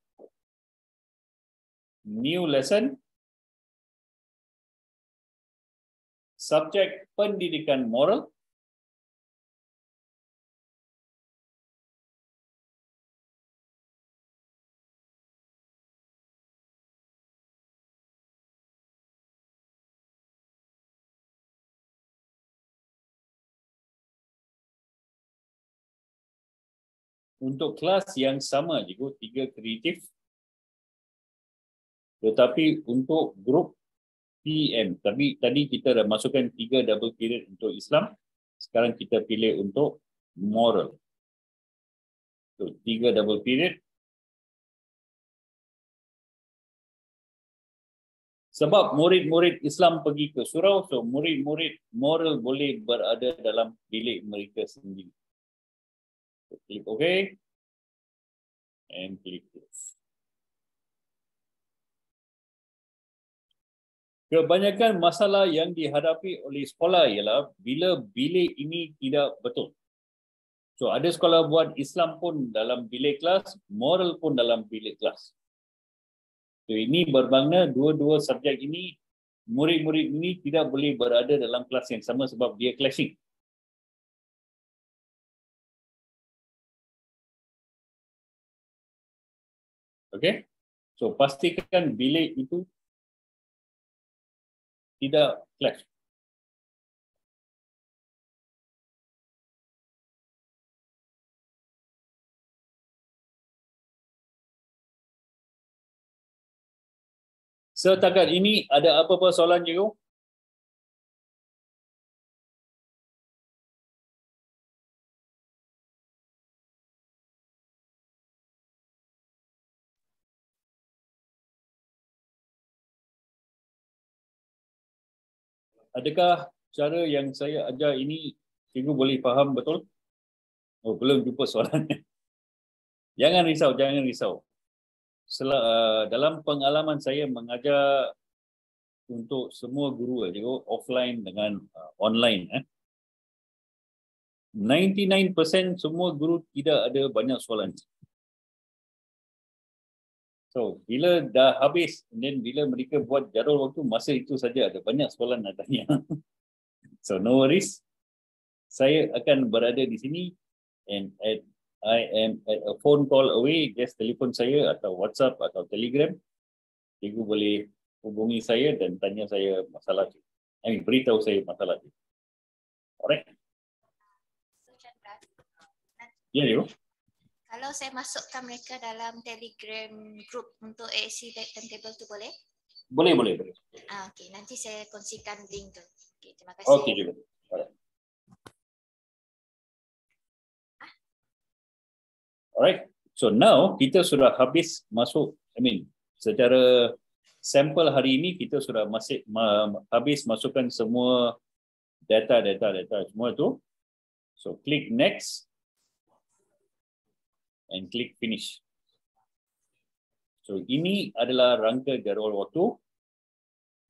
New lesson. Subjek pendidikan moral. Untuk kelas yang sama juga tiga kreatif. Tetapi untuk grup PM tapi tadi kita dah masukkan tiga double period untuk Islam. Sekarang kita pilih untuk moral. So, tiga double period. Sebab murid-murid Islam pergi ke surau so murid-murid moral boleh berada dalam bilik mereka sendiri Click OK and click close. Kebanyakan masalah yang dihadapi oleh sekolah ialah bila bilik ini tidak betul. So ada sekolah buat Islam pun dalam bilik kelas, moral pun dalam bilik kelas. So ini bermakna dua-dua subjek ini murid-murid ini tidak boleh berada dalam kelas yang sama sebab dia clashing. Okay. So pastikan bilik itu tidak clash. Setakat ini ada apa-apa soalan cikgu? Adakah cara yang saya ajar ini cikgu boleh faham betul? Oh, belum jumpa soalan. jangan risau, jangan risau. Sel- uh, dalam pengalaman saya mengajar untuk semua guru cikgu offline dengan uh, online eh. 99% semua guru tidak ada banyak soalan. So, bila dah habis, then bila mereka buat jadual waktu, masa itu saja ada banyak soalan nak tanya. so, no worries. Saya akan berada di sini and at, I am at a phone call away. Just telefon saya atau WhatsApp atau Telegram. Cikgu boleh hubungi saya dan tanya saya masalah itu. I mean, beritahu saya masalah itu. Alright? Ya, yeah, kalau saya masukkan mereka dalam Telegram group untuk ASC timetable tu boleh? Boleh, boleh, boleh. Ah, okay, nanti saya kongsikan link tu. Okay, terima kasih. Okey juga. Alright. Alright. So now kita sudah habis masuk, I mean, secara sampel hari ini kita sudah masih ma, habis masukkan semua data, data, data semua tu. So click next and click finish. So ini adalah rangka jadual waktu.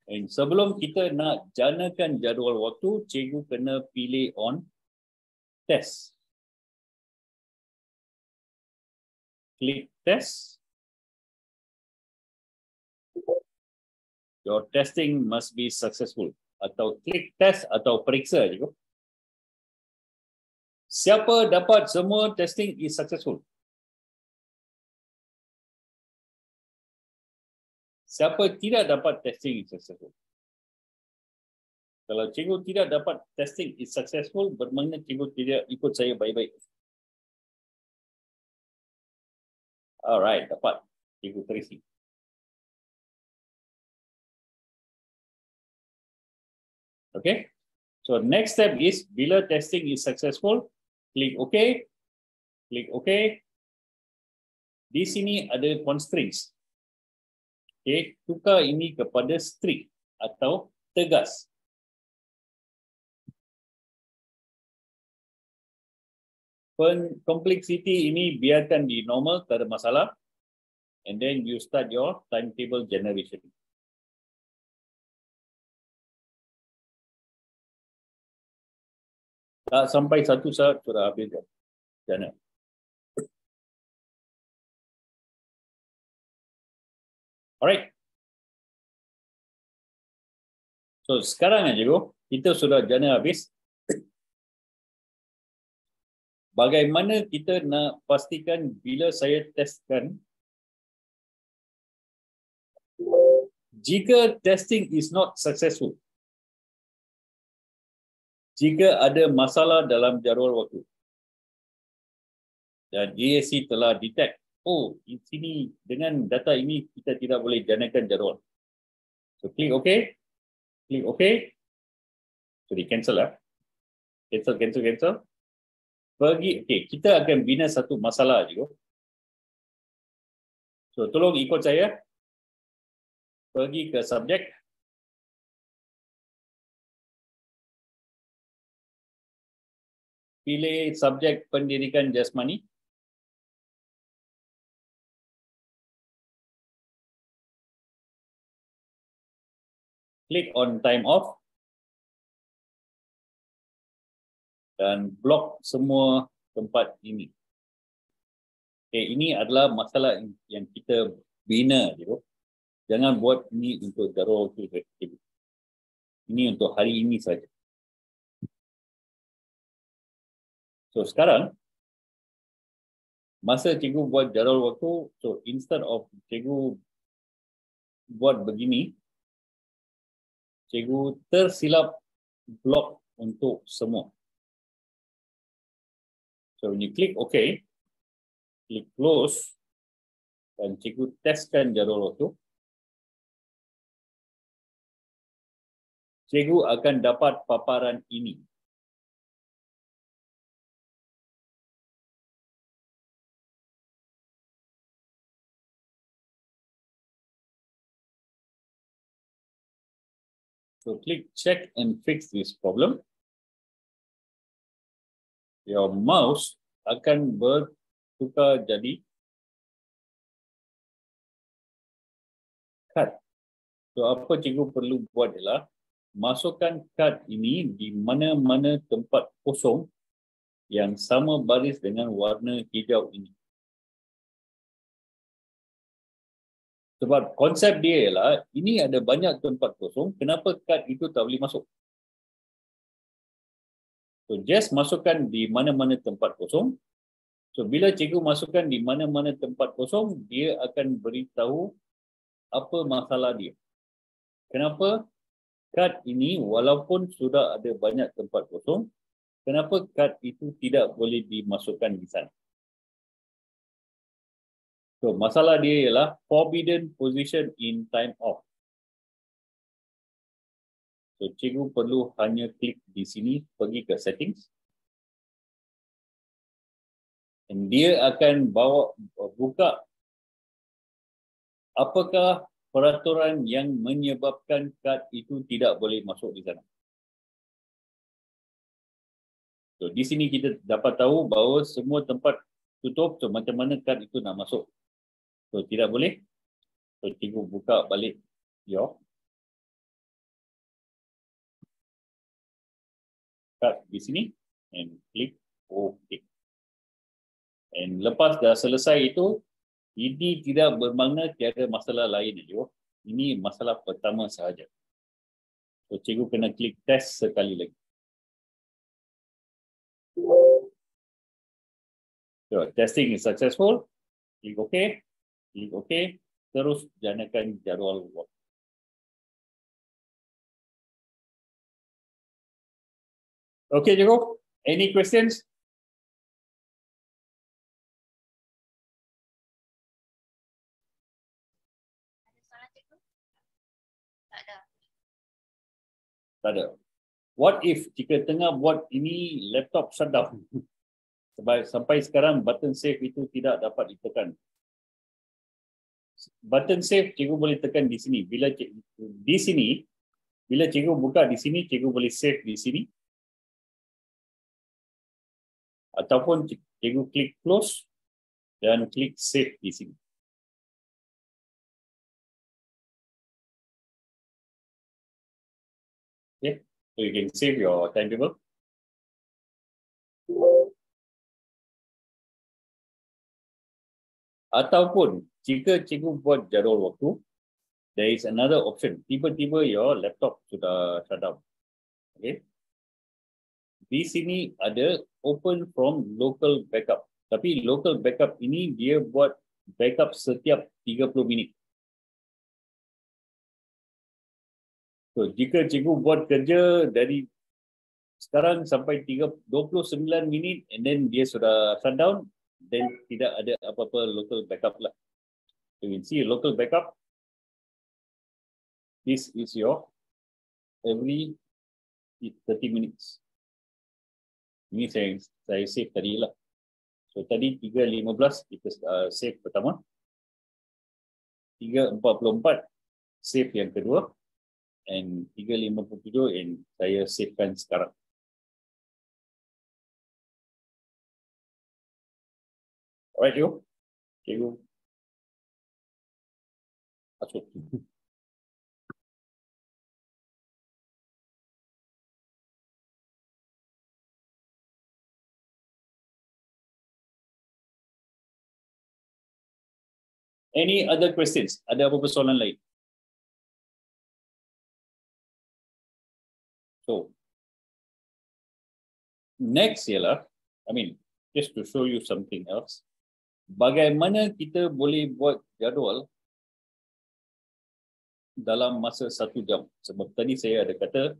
And sebelum kita nak janakan jadual waktu, cikgu kena pilih on test. Klik test. Your testing must be successful. Atau klik test atau periksa cikgu. Siapa dapat semua testing is successful? Siapa tidak dapat testing is successful? Kalau cikgu tidak dapat testing is successful, bermakna cikgu tidak ikut saya baik-baik. Alright, dapat. Cikgu terisi. Okay. So next step is bila testing is successful, click OK. Click OK. Di sini ada constraints. Okay, tukar ini kepada strict atau tegas. Pen complexity ini biarkan di normal, tak ada masalah. And then you start your timetable generation. Tak sampai satu saat sudah habis. Jana. Alright. So sekarang aja go, kita sudah jana habis. Bagaimana kita nak pastikan bila saya testkan jika testing is not successful jika ada masalah dalam jadual waktu dan GAC telah detect oh di sini dengan data ini kita tidak boleh janakan jadual. So klik OK. Klik OK. So di cancel lah. Cancel cancel cancel. Pergi okey kita akan bina satu masalah juga. So tolong ikut saya. Pergi ke subjek. Pilih subjek pendidikan jasmani. Klik on time off. Dan blok semua tempat ini. Okay, ini adalah masalah yang kita bina. Gitu. Jangan buat ini untuk darul Ini untuk hari ini saja. So sekarang masa cikgu buat jadual waktu so instead of cikgu buat begini cikgu tersilap blok untuk semua. So when you click OK, click close dan cikgu testkan jadual waktu. Cikgu akan dapat paparan ini. So click check and fix this problem. Your mouse akan bertukar jadi cut. So apa cikgu perlu buat ialah masukkan cut ini di mana-mana tempat kosong yang sama baris dengan warna hijau ini. Sebab konsep dia ialah ini ada banyak tempat kosong, kenapa kad itu tak boleh masuk? So just masukkan di mana-mana tempat kosong. So bila cikgu masukkan di mana-mana tempat kosong, dia akan beritahu apa masalah dia. Kenapa kad ini walaupun sudah ada banyak tempat kosong, kenapa kad itu tidak boleh dimasukkan di sana? So masalah dia ialah forbidden position in time off. So cikgu perlu hanya klik di sini pergi ke settings. Dan dia akan bawa buka apakah peraturan yang menyebabkan kad itu tidak boleh masuk di sana. So di sini kita dapat tahu bahawa semua tempat tutup so macam mana kad itu nak masuk. So tidak boleh. So cikgu buka balik your cut di sini and click OK. And lepas dah selesai itu, ini tidak bermakna tiada masalah lain. Jo. Ini masalah pertama sahaja. So cikgu kena klik test sekali lagi. So testing is successful. Click OK klik OK, terus janakan jadual work. Okay, Jacob. Any questions? cikgu? Tak ada. Tak ada. What if jika tengah buat ini laptop shutdown? Sebab sampai sekarang button save itu tidak dapat ditekan. Button save cikgu boleh tekan di sini. Bila di sini, bila cikgu buka di sini, cikgu boleh save di sini. Ataupun cikgu klik close dan klik save di sini. Okay, so you can save your timetable. Ataupun jika cikgu buat jadual waktu, there is another option. Tiba-tiba your laptop sudah shut down. Okay. Di sini ada open from local backup. Tapi local backup ini dia buat backup setiap 30 minit. So, jika cikgu buat kerja dari sekarang sampai 30, 29 minit and then dia sudah shutdown, then tidak ada apa-apa local backup lah. You can see local backup. This is your every 30 minutes. Ini saya saya save tadi lah. So tadi 3.15 kita uh, save pertama. 3.44 save yang kedua. And 3.57 yang saya savekan sekarang. Alright, you. Cikgu. Masuk. Any other questions? Ada apa persoalan lain? So, next ialah, I mean, just to show you something else. Bagaimana kita boleh buat jadual dalam masa satu jam? Sebab tadi saya ada kata,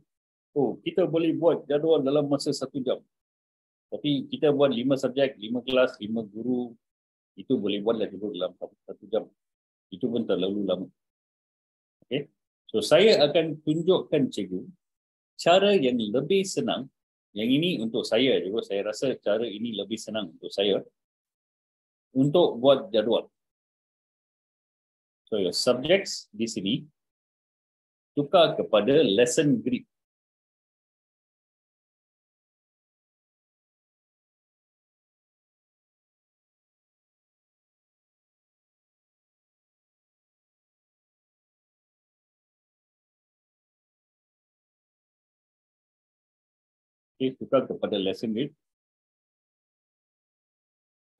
oh kita boleh buat jadual dalam masa satu jam. Tapi kita buat lima subjek, lima kelas, lima guru, itu boleh buatlah juga dalam satu jam. Itu pun terlalu lama. Okay. So saya akan tunjukkan cikgu cara yang lebih senang. Yang ini untuk saya juga. Saya rasa cara ini lebih senang untuk saya. Untuk buat jadual. So your subjects di sini tukar kepada lesson grid. Okay, tukar kepada lesson grid.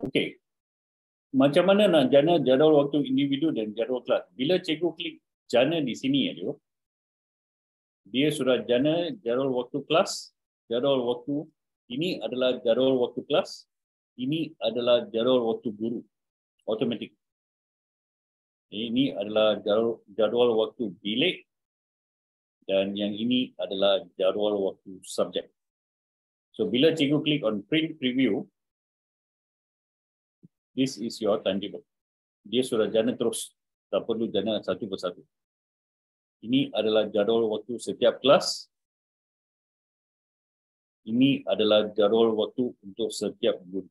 Okay. Macam mana nak jana jadual waktu individu dan jadual kelas? Bila cikgu klik jana di sini aja, dia sudah jana jadual waktu kelas, jadual waktu ini adalah jadual waktu kelas, ini adalah jadual waktu guru, automatic. Ini adalah jadual, jadual waktu bilik dan yang ini adalah jadual waktu subjek. So bila cikgu klik on print preview, this is your tangible. Dia sudah jana terus, tak perlu jana satu persatu. Ini adalah jadual waktu setiap kelas. Ini adalah jadual waktu untuk setiap guru.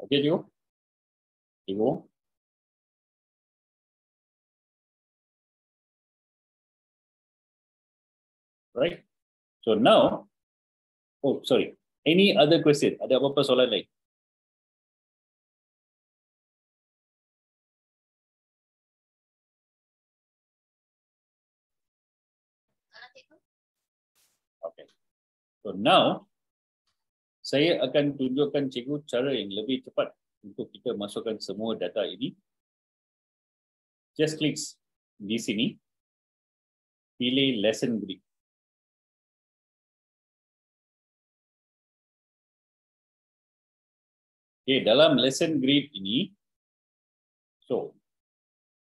Okay, cikgu? Cikgu? right? So now, oh sorry, any other question? Ada apa-apa soalan lain? So now, saya akan tunjukkan cikgu cara yang lebih cepat untuk kita masukkan semua data ini. Just klik di sini, pilih lesson grid. Okay, dalam lesson grid ini, so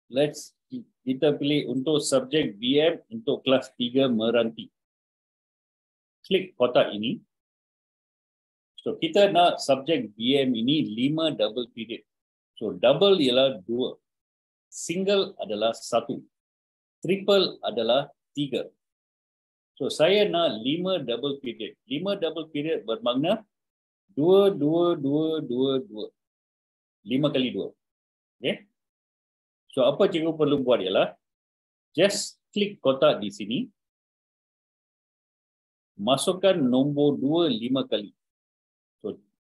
let's kita pilih untuk subjek BM untuk kelas 3 meranti. Klik kotak ini. So kita nak subjek BM ini lima double period. So double ialah dua. Single adalah satu. Triple adalah tiga. So saya nak lima double period. Lima double period bermakna dua, dua, dua, dua, dua. Lima kali dua. Okay. So apa cikgu perlu buat ialah just klik kotak di sini. Masukkan nombor dua lima kali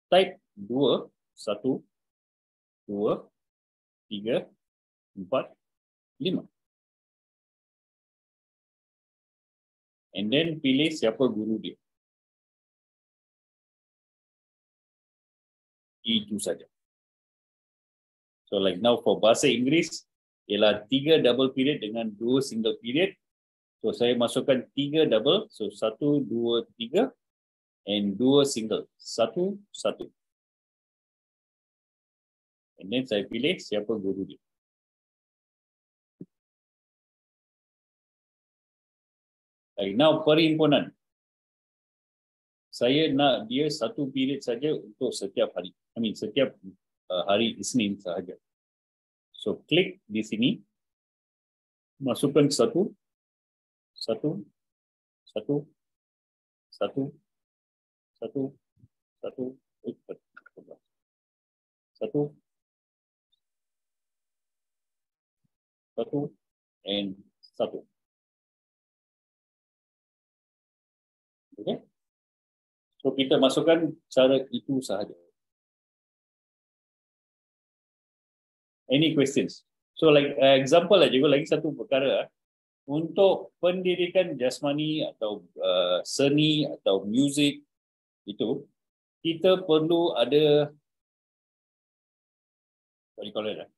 type 2, 1, 2, 3, 4, 5. And then pilih siapa guru dia. Itu saja. So like now for bahasa Inggeris, ialah tiga double period dengan dua single period. So saya masukkan tiga double. So satu, dua, tiga and dua single. Satu, satu. And then saya pilih siapa guru dia. Like now perhimpunan. Saya nak dia satu period saja untuk setiap hari. I mean setiap uh, hari Isnin sahaja. So klik di sini. Masukkan satu. Satu. Satu. Satu satu, satu, satu, satu, and satu. Okay. So kita masukkan cara itu sahaja. Any questions? So like uh, example lah juga lagi satu perkara. Untuk pendidikan jasmani atau uh, seni atau music itu kita perlu ada it, eh?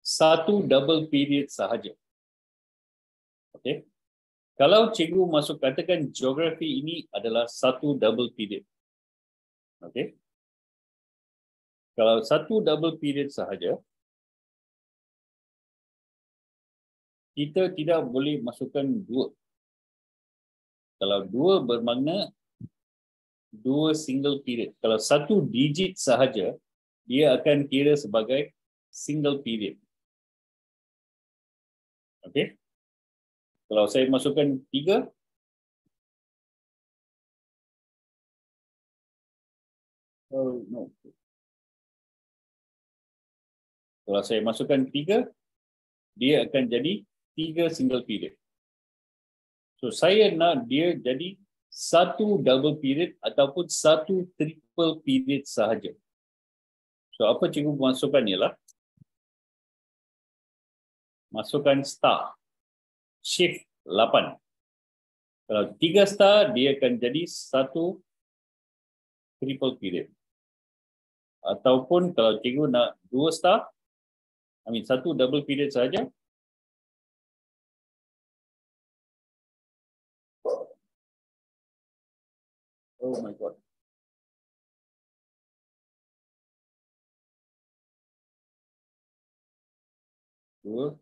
satu double period sahaja. Okay. Kalau cikgu masuk katakan geografi ini adalah satu double period. Okay. Kalau satu double period sahaja, kita tidak boleh masukkan dua. Kalau dua bermakna dua single period. Kalau satu digit sahaja, dia akan kira sebagai single period. Okay. Kalau saya masukkan tiga, oh no. Kalau saya masukkan tiga, dia akan jadi tiga single period. So saya nak dia jadi satu double period ataupun satu triple period sahaja. So apa cikgu masukkan ialah masukkan star shift 8. Kalau tiga star dia akan jadi satu triple period. Ataupun kalau cikgu nak dua star I mean satu double period sahaja Oh my God. Dua.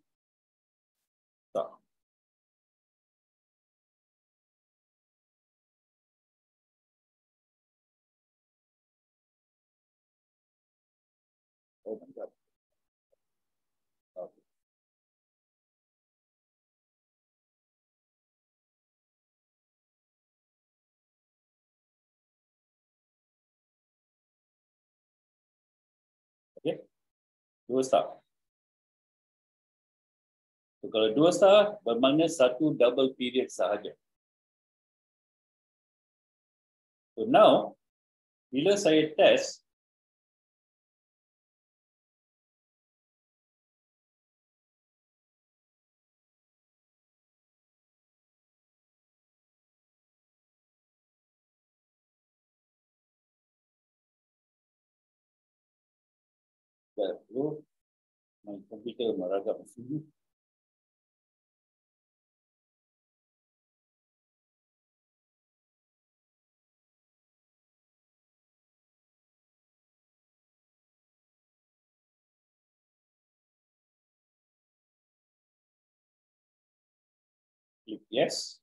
Dua star. So, kalau dua star bermakna satu double period sahaja. So now, bila saya test, Lalu, main komputer meragam sini. Yes.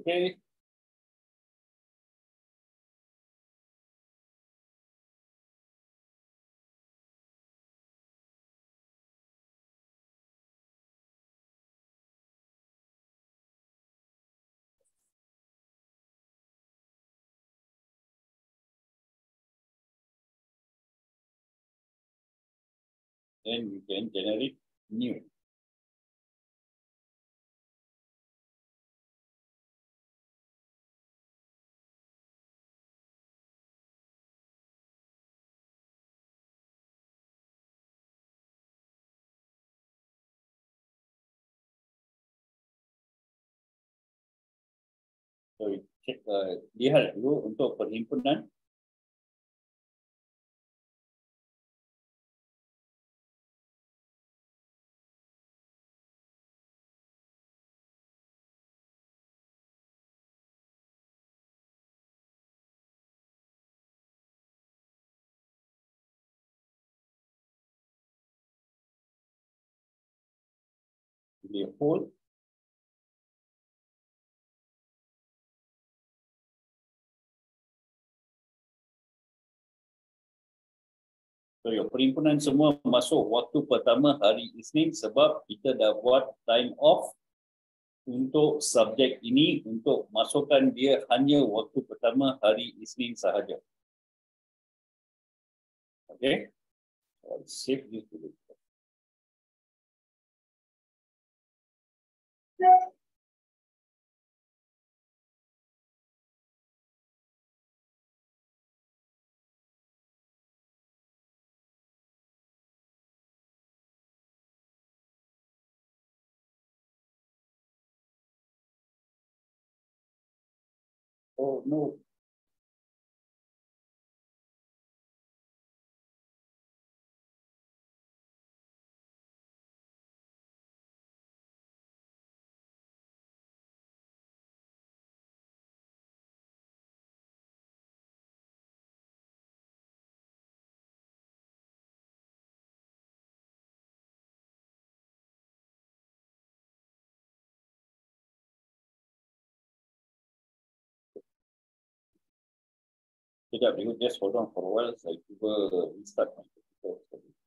Okay. Then you can generate new. Uh, lihat dulu untuk perhimpunan. The whole So your perhimpunan semua masuk waktu pertama hari Isnin sebab kita dah buat time off untuk subjek ini untuk masukkan dia hanya waktu pertama hari Isnin sahaja. Okay. I'll save this dulu. Oh no. Sekejap, you just hold on for a while. Saya cuba restart my computer.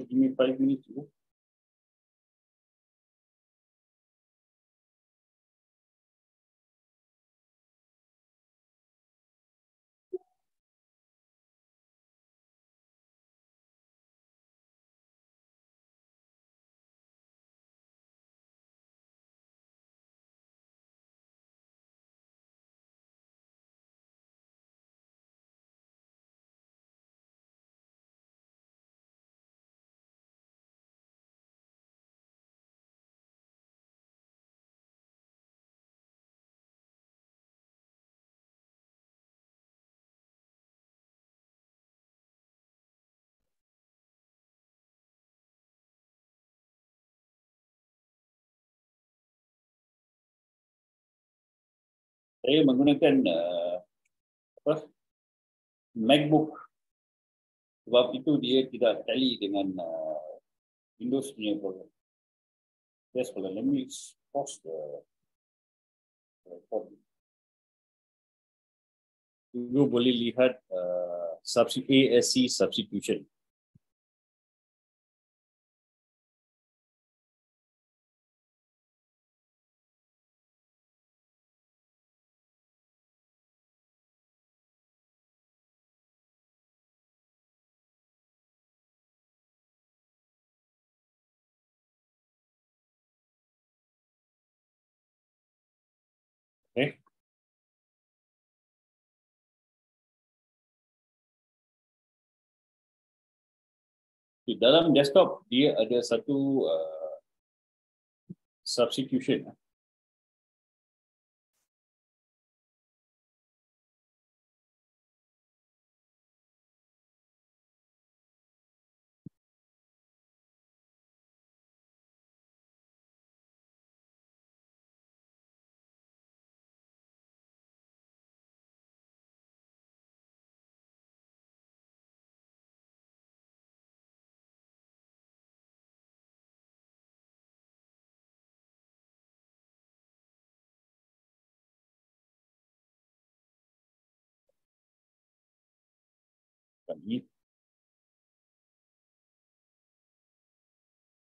Give me five minutes. you Saya menggunakan uh, apa? MacBook sebab itu dia tidak tally dengan uh, Windows punya program. Yes, well, let me pause the recording. You boleh lihat uh, ASC substitution. Di dalam desktop dia ada satu uh, substitution.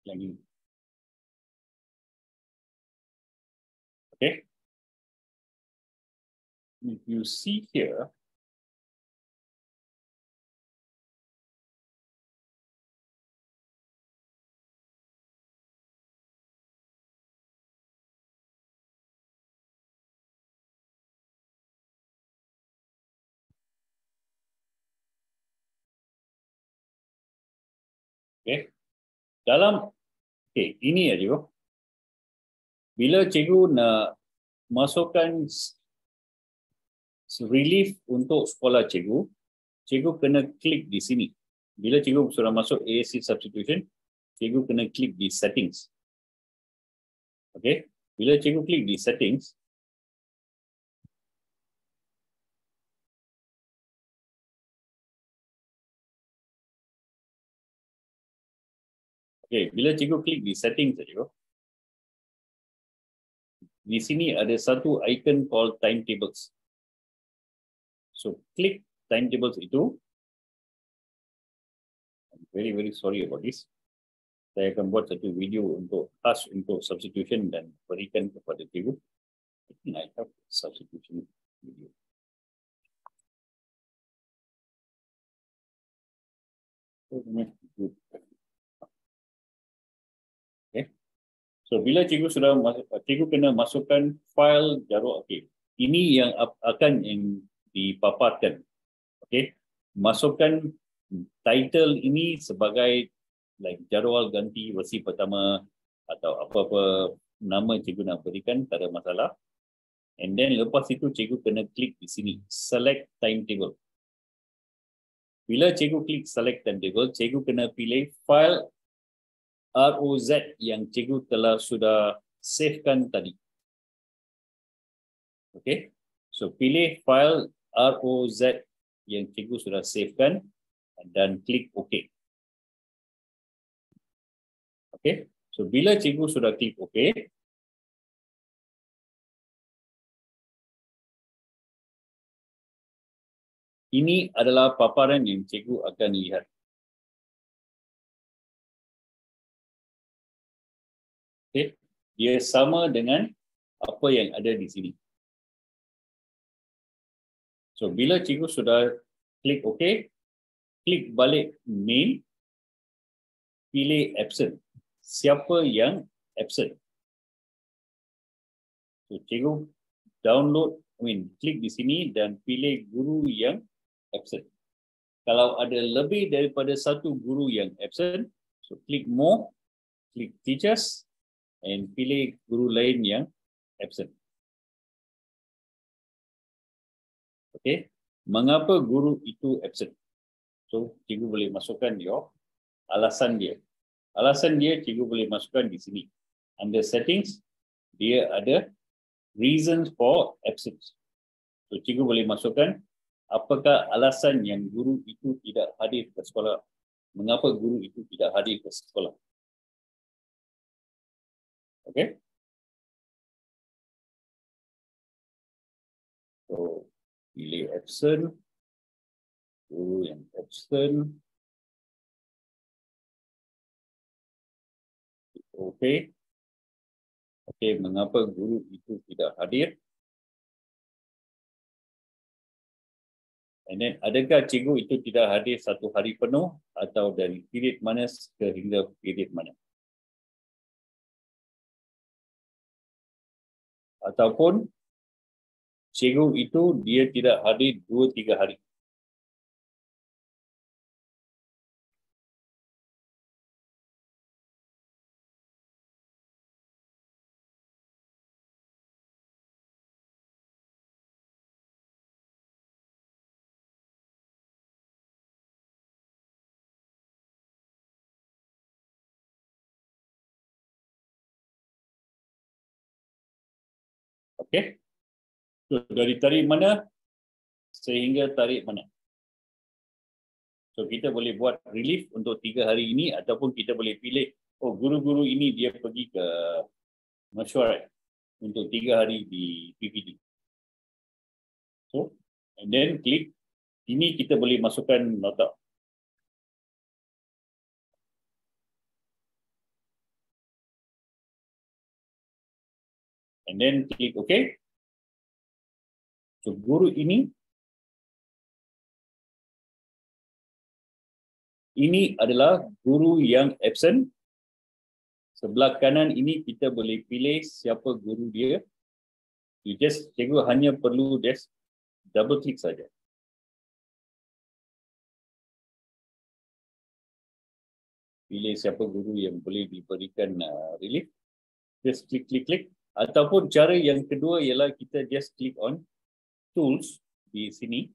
Lagi. Okay. If you see here, Okay. Dalam, okay, ini aja. Bila cikgu nak masukkan relief untuk sekolah cikgu, cikgu kena klik di sini. Bila cikgu sudah masuk AAC substitution, cikgu kena klik di settings. Okay. Bila cikgu klik di settings, Okay, bila cikgu klik di setting saja, di sini ada satu icon called timetables. So, klik timetables itu. I'm very, very sorry about this. Saya akan buat satu video untuk khas untuk substitution dan berikan kepada cikgu. I think I have substitution video. Oh, So bila cikgu sudah cikgu kena masukkan file jaruh okey. Ini yang akan yang dipaparkan. Okey. Masukkan title ini sebagai like jadual ganti versi pertama atau apa-apa nama cikgu nak berikan tak ada masalah. And then lepas itu cikgu kena klik di sini select timetable. Bila cikgu klik select timetable, cikgu kena pilih file ROZ yang cikgu telah sudah savekan tadi. Okay. So pilih file ROZ yang cikgu sudah savekan dan klik OK. Okay. So bila cikgu sudah klik OK, ini adalah paparan yang cikgu akan lihat. Dia sama dengan apa yang ada di sini. So, bila cikgu sudah klik OK, klik balik main, pilih absent. Siapa yang absent? So, cikgu download, I mean, klik di sini dan pilih guru yang absent. Kalau ada lebih daripada satu guru yang absent, so klik more, klik teachers, and pilih guru lain yang absent. Okay, mengapa guru itu absent? So, cikgu boleh masukkan your alasan dia. Alasan dia cikgu boleh masukkan di sini. Under settings, dia ada reasons for absence. So, cikgu boleh masukkan apakah alasan yang guru itu tidak hadir ke sekolah. Mengapa guru itu tidak hadir ke sekolah. Okay. So, pilih absent. Guru yang absent. Okay. Okay, mengapa guru itu tidak hadir? And then, adakah cikgu itu tidak hadir satu hari penuh atau dari period mana sehingga period mana? Ataupun cikgu itu dia tidak hadir dua tiga hari. Okay. So dari tarik mana sehingga tarik mana. So kita boleh buat relief untuk tiga hari ini ataupun kita boleh pilih oh guru-guru ini dia pergi ke mesyuarat untuk tiga hari di PPD. So and then klik ini kita boleh masukkan nota. And then klik OK. So guru ini ini adalah guru yang absent. Sebelah kanan ini kita boleh pilih siapa guru dia. You just cikgu hanya perlu just double click saja. Pilih siapa guru yang boleh diberikan uh, relief. Just klik klik klik. Ataupun cara yang kedua ialah kita just click on tools di sini.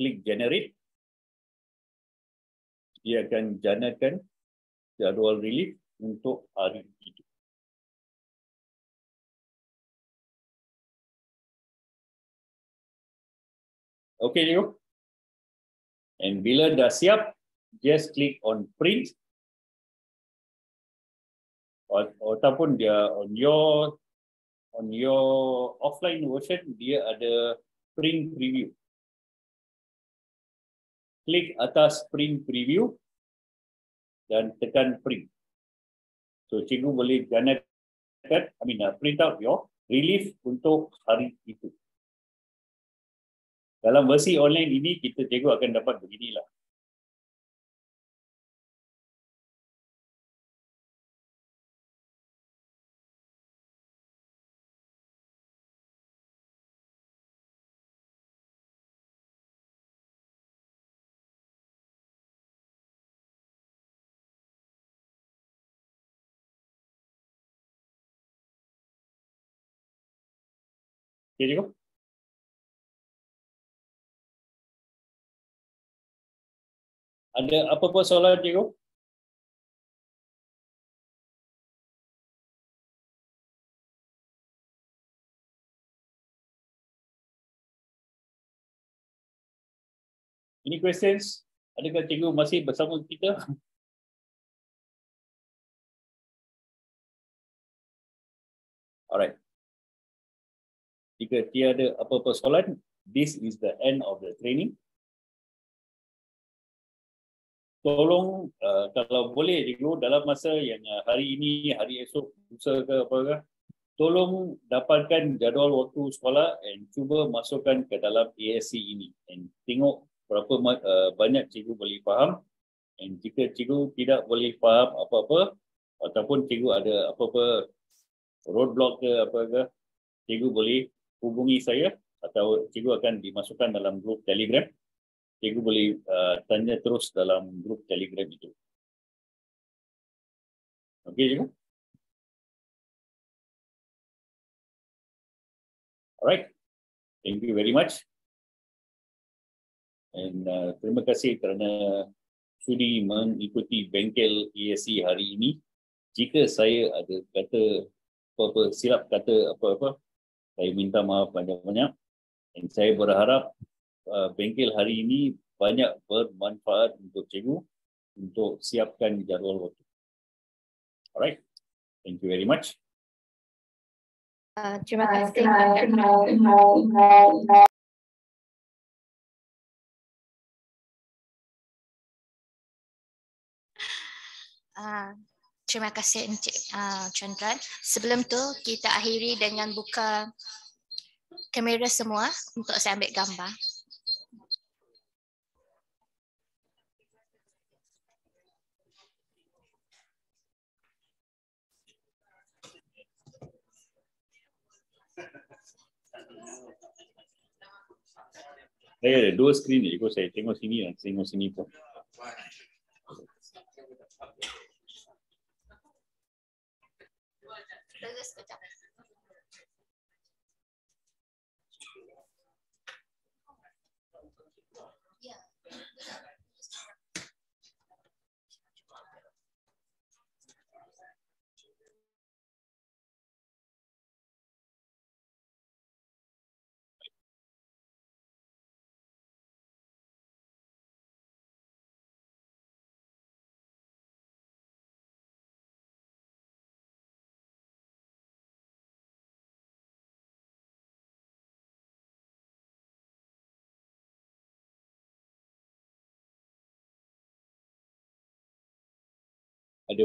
klik generate dia akan janakan jadual relief untuk hari itu. Okay, you. And bila dah siap, just click on print. Ataupun dia on your on your offline version, dia ada print preview klik atas print preview dan tekan print. So cikgu boleh gandakan, I mean uh, print out your relief untuk hari itu. Dalam versi online ini kita cikgu akan dapat beginilah. Okay, cikgu. Ada apa-apa soalan, cikgu? Any questions? Adakah cikgu masih bersama kita? Alright jika tiada apa-apa soalan, this is the end of the training. Tolong uh, kalau boleh cikgu dalam masa yang uh, hari ini, hari esok, lusa ke apa ke, tolong dapatkan jadual waktu sekolah and cuba masukkan ke dalam ASC ini and tengok berapa uh, banyak cikgu boleh faham and jika cikgu tidak boleh faham apa-apa ataupun cikgu ada apa-apa roadblock ke apa ke, cikgu boleh hubungi saya atau cikgu akan dimasukkan dalam grup Telegram. Cikgu boleh uh, tanya terus dalam grup Telegram itu. Okey, cikgu. Alright. Thank you very much. And uh, terima kasih kerana sudi mengikuti bengkel ESC hari ini. Jika saya ada kata apa-apa silap kata apa-apa, saya minta maaf banyak-banyak dan saya berharap uh, bengkel hari ini banyak bermanfaat untuk cikgu untuk siapkan jadual waktu. Alright, thank you very much. Uh, terima kasih. Uh, Terima kasih Encik uh, Chandran. Sebelum tu kita akhiri dengan buka kamera semua untuk saya ambil gambar. Saya ada dua skrin ni, saya tengok sini dan tengok sini pun. Ada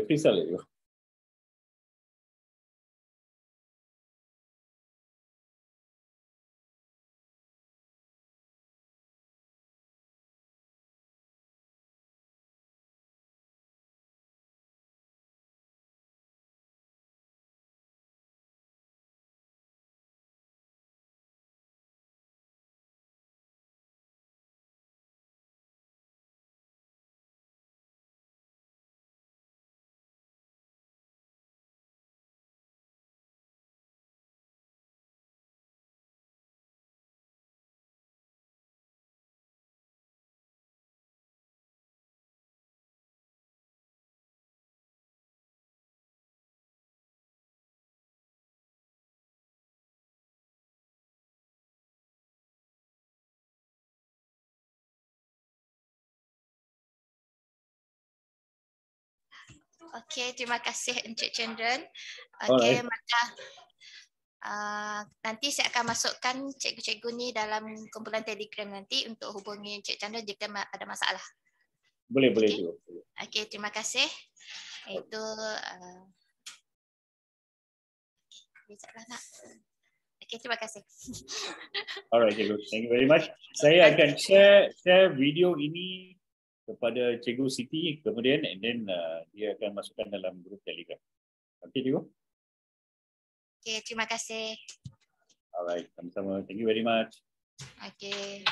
freestyle ya? Okey, terima kasih Encik Chandran. Okey, maka uh, nanti saya akan masukkan cikgu-cikgu ni dalam kumpulan Telegram nanti untuk hubungi Encik Chandran jika ada masalah. Boleh, boleh Okey. cikgu. Okey, terima kasih. Itu uh, okey, sekejap nak. Okey, terima kasih. Alright, cikgu. Thank you very much. Saya akan share share video ini kepada cikgu Siti kemudian and then uh, dia akan masukkan dalam grup Telegram. Okey, cikgu? Okey, terima kasih. Alright, sama-sama. Thank you very much. Okey.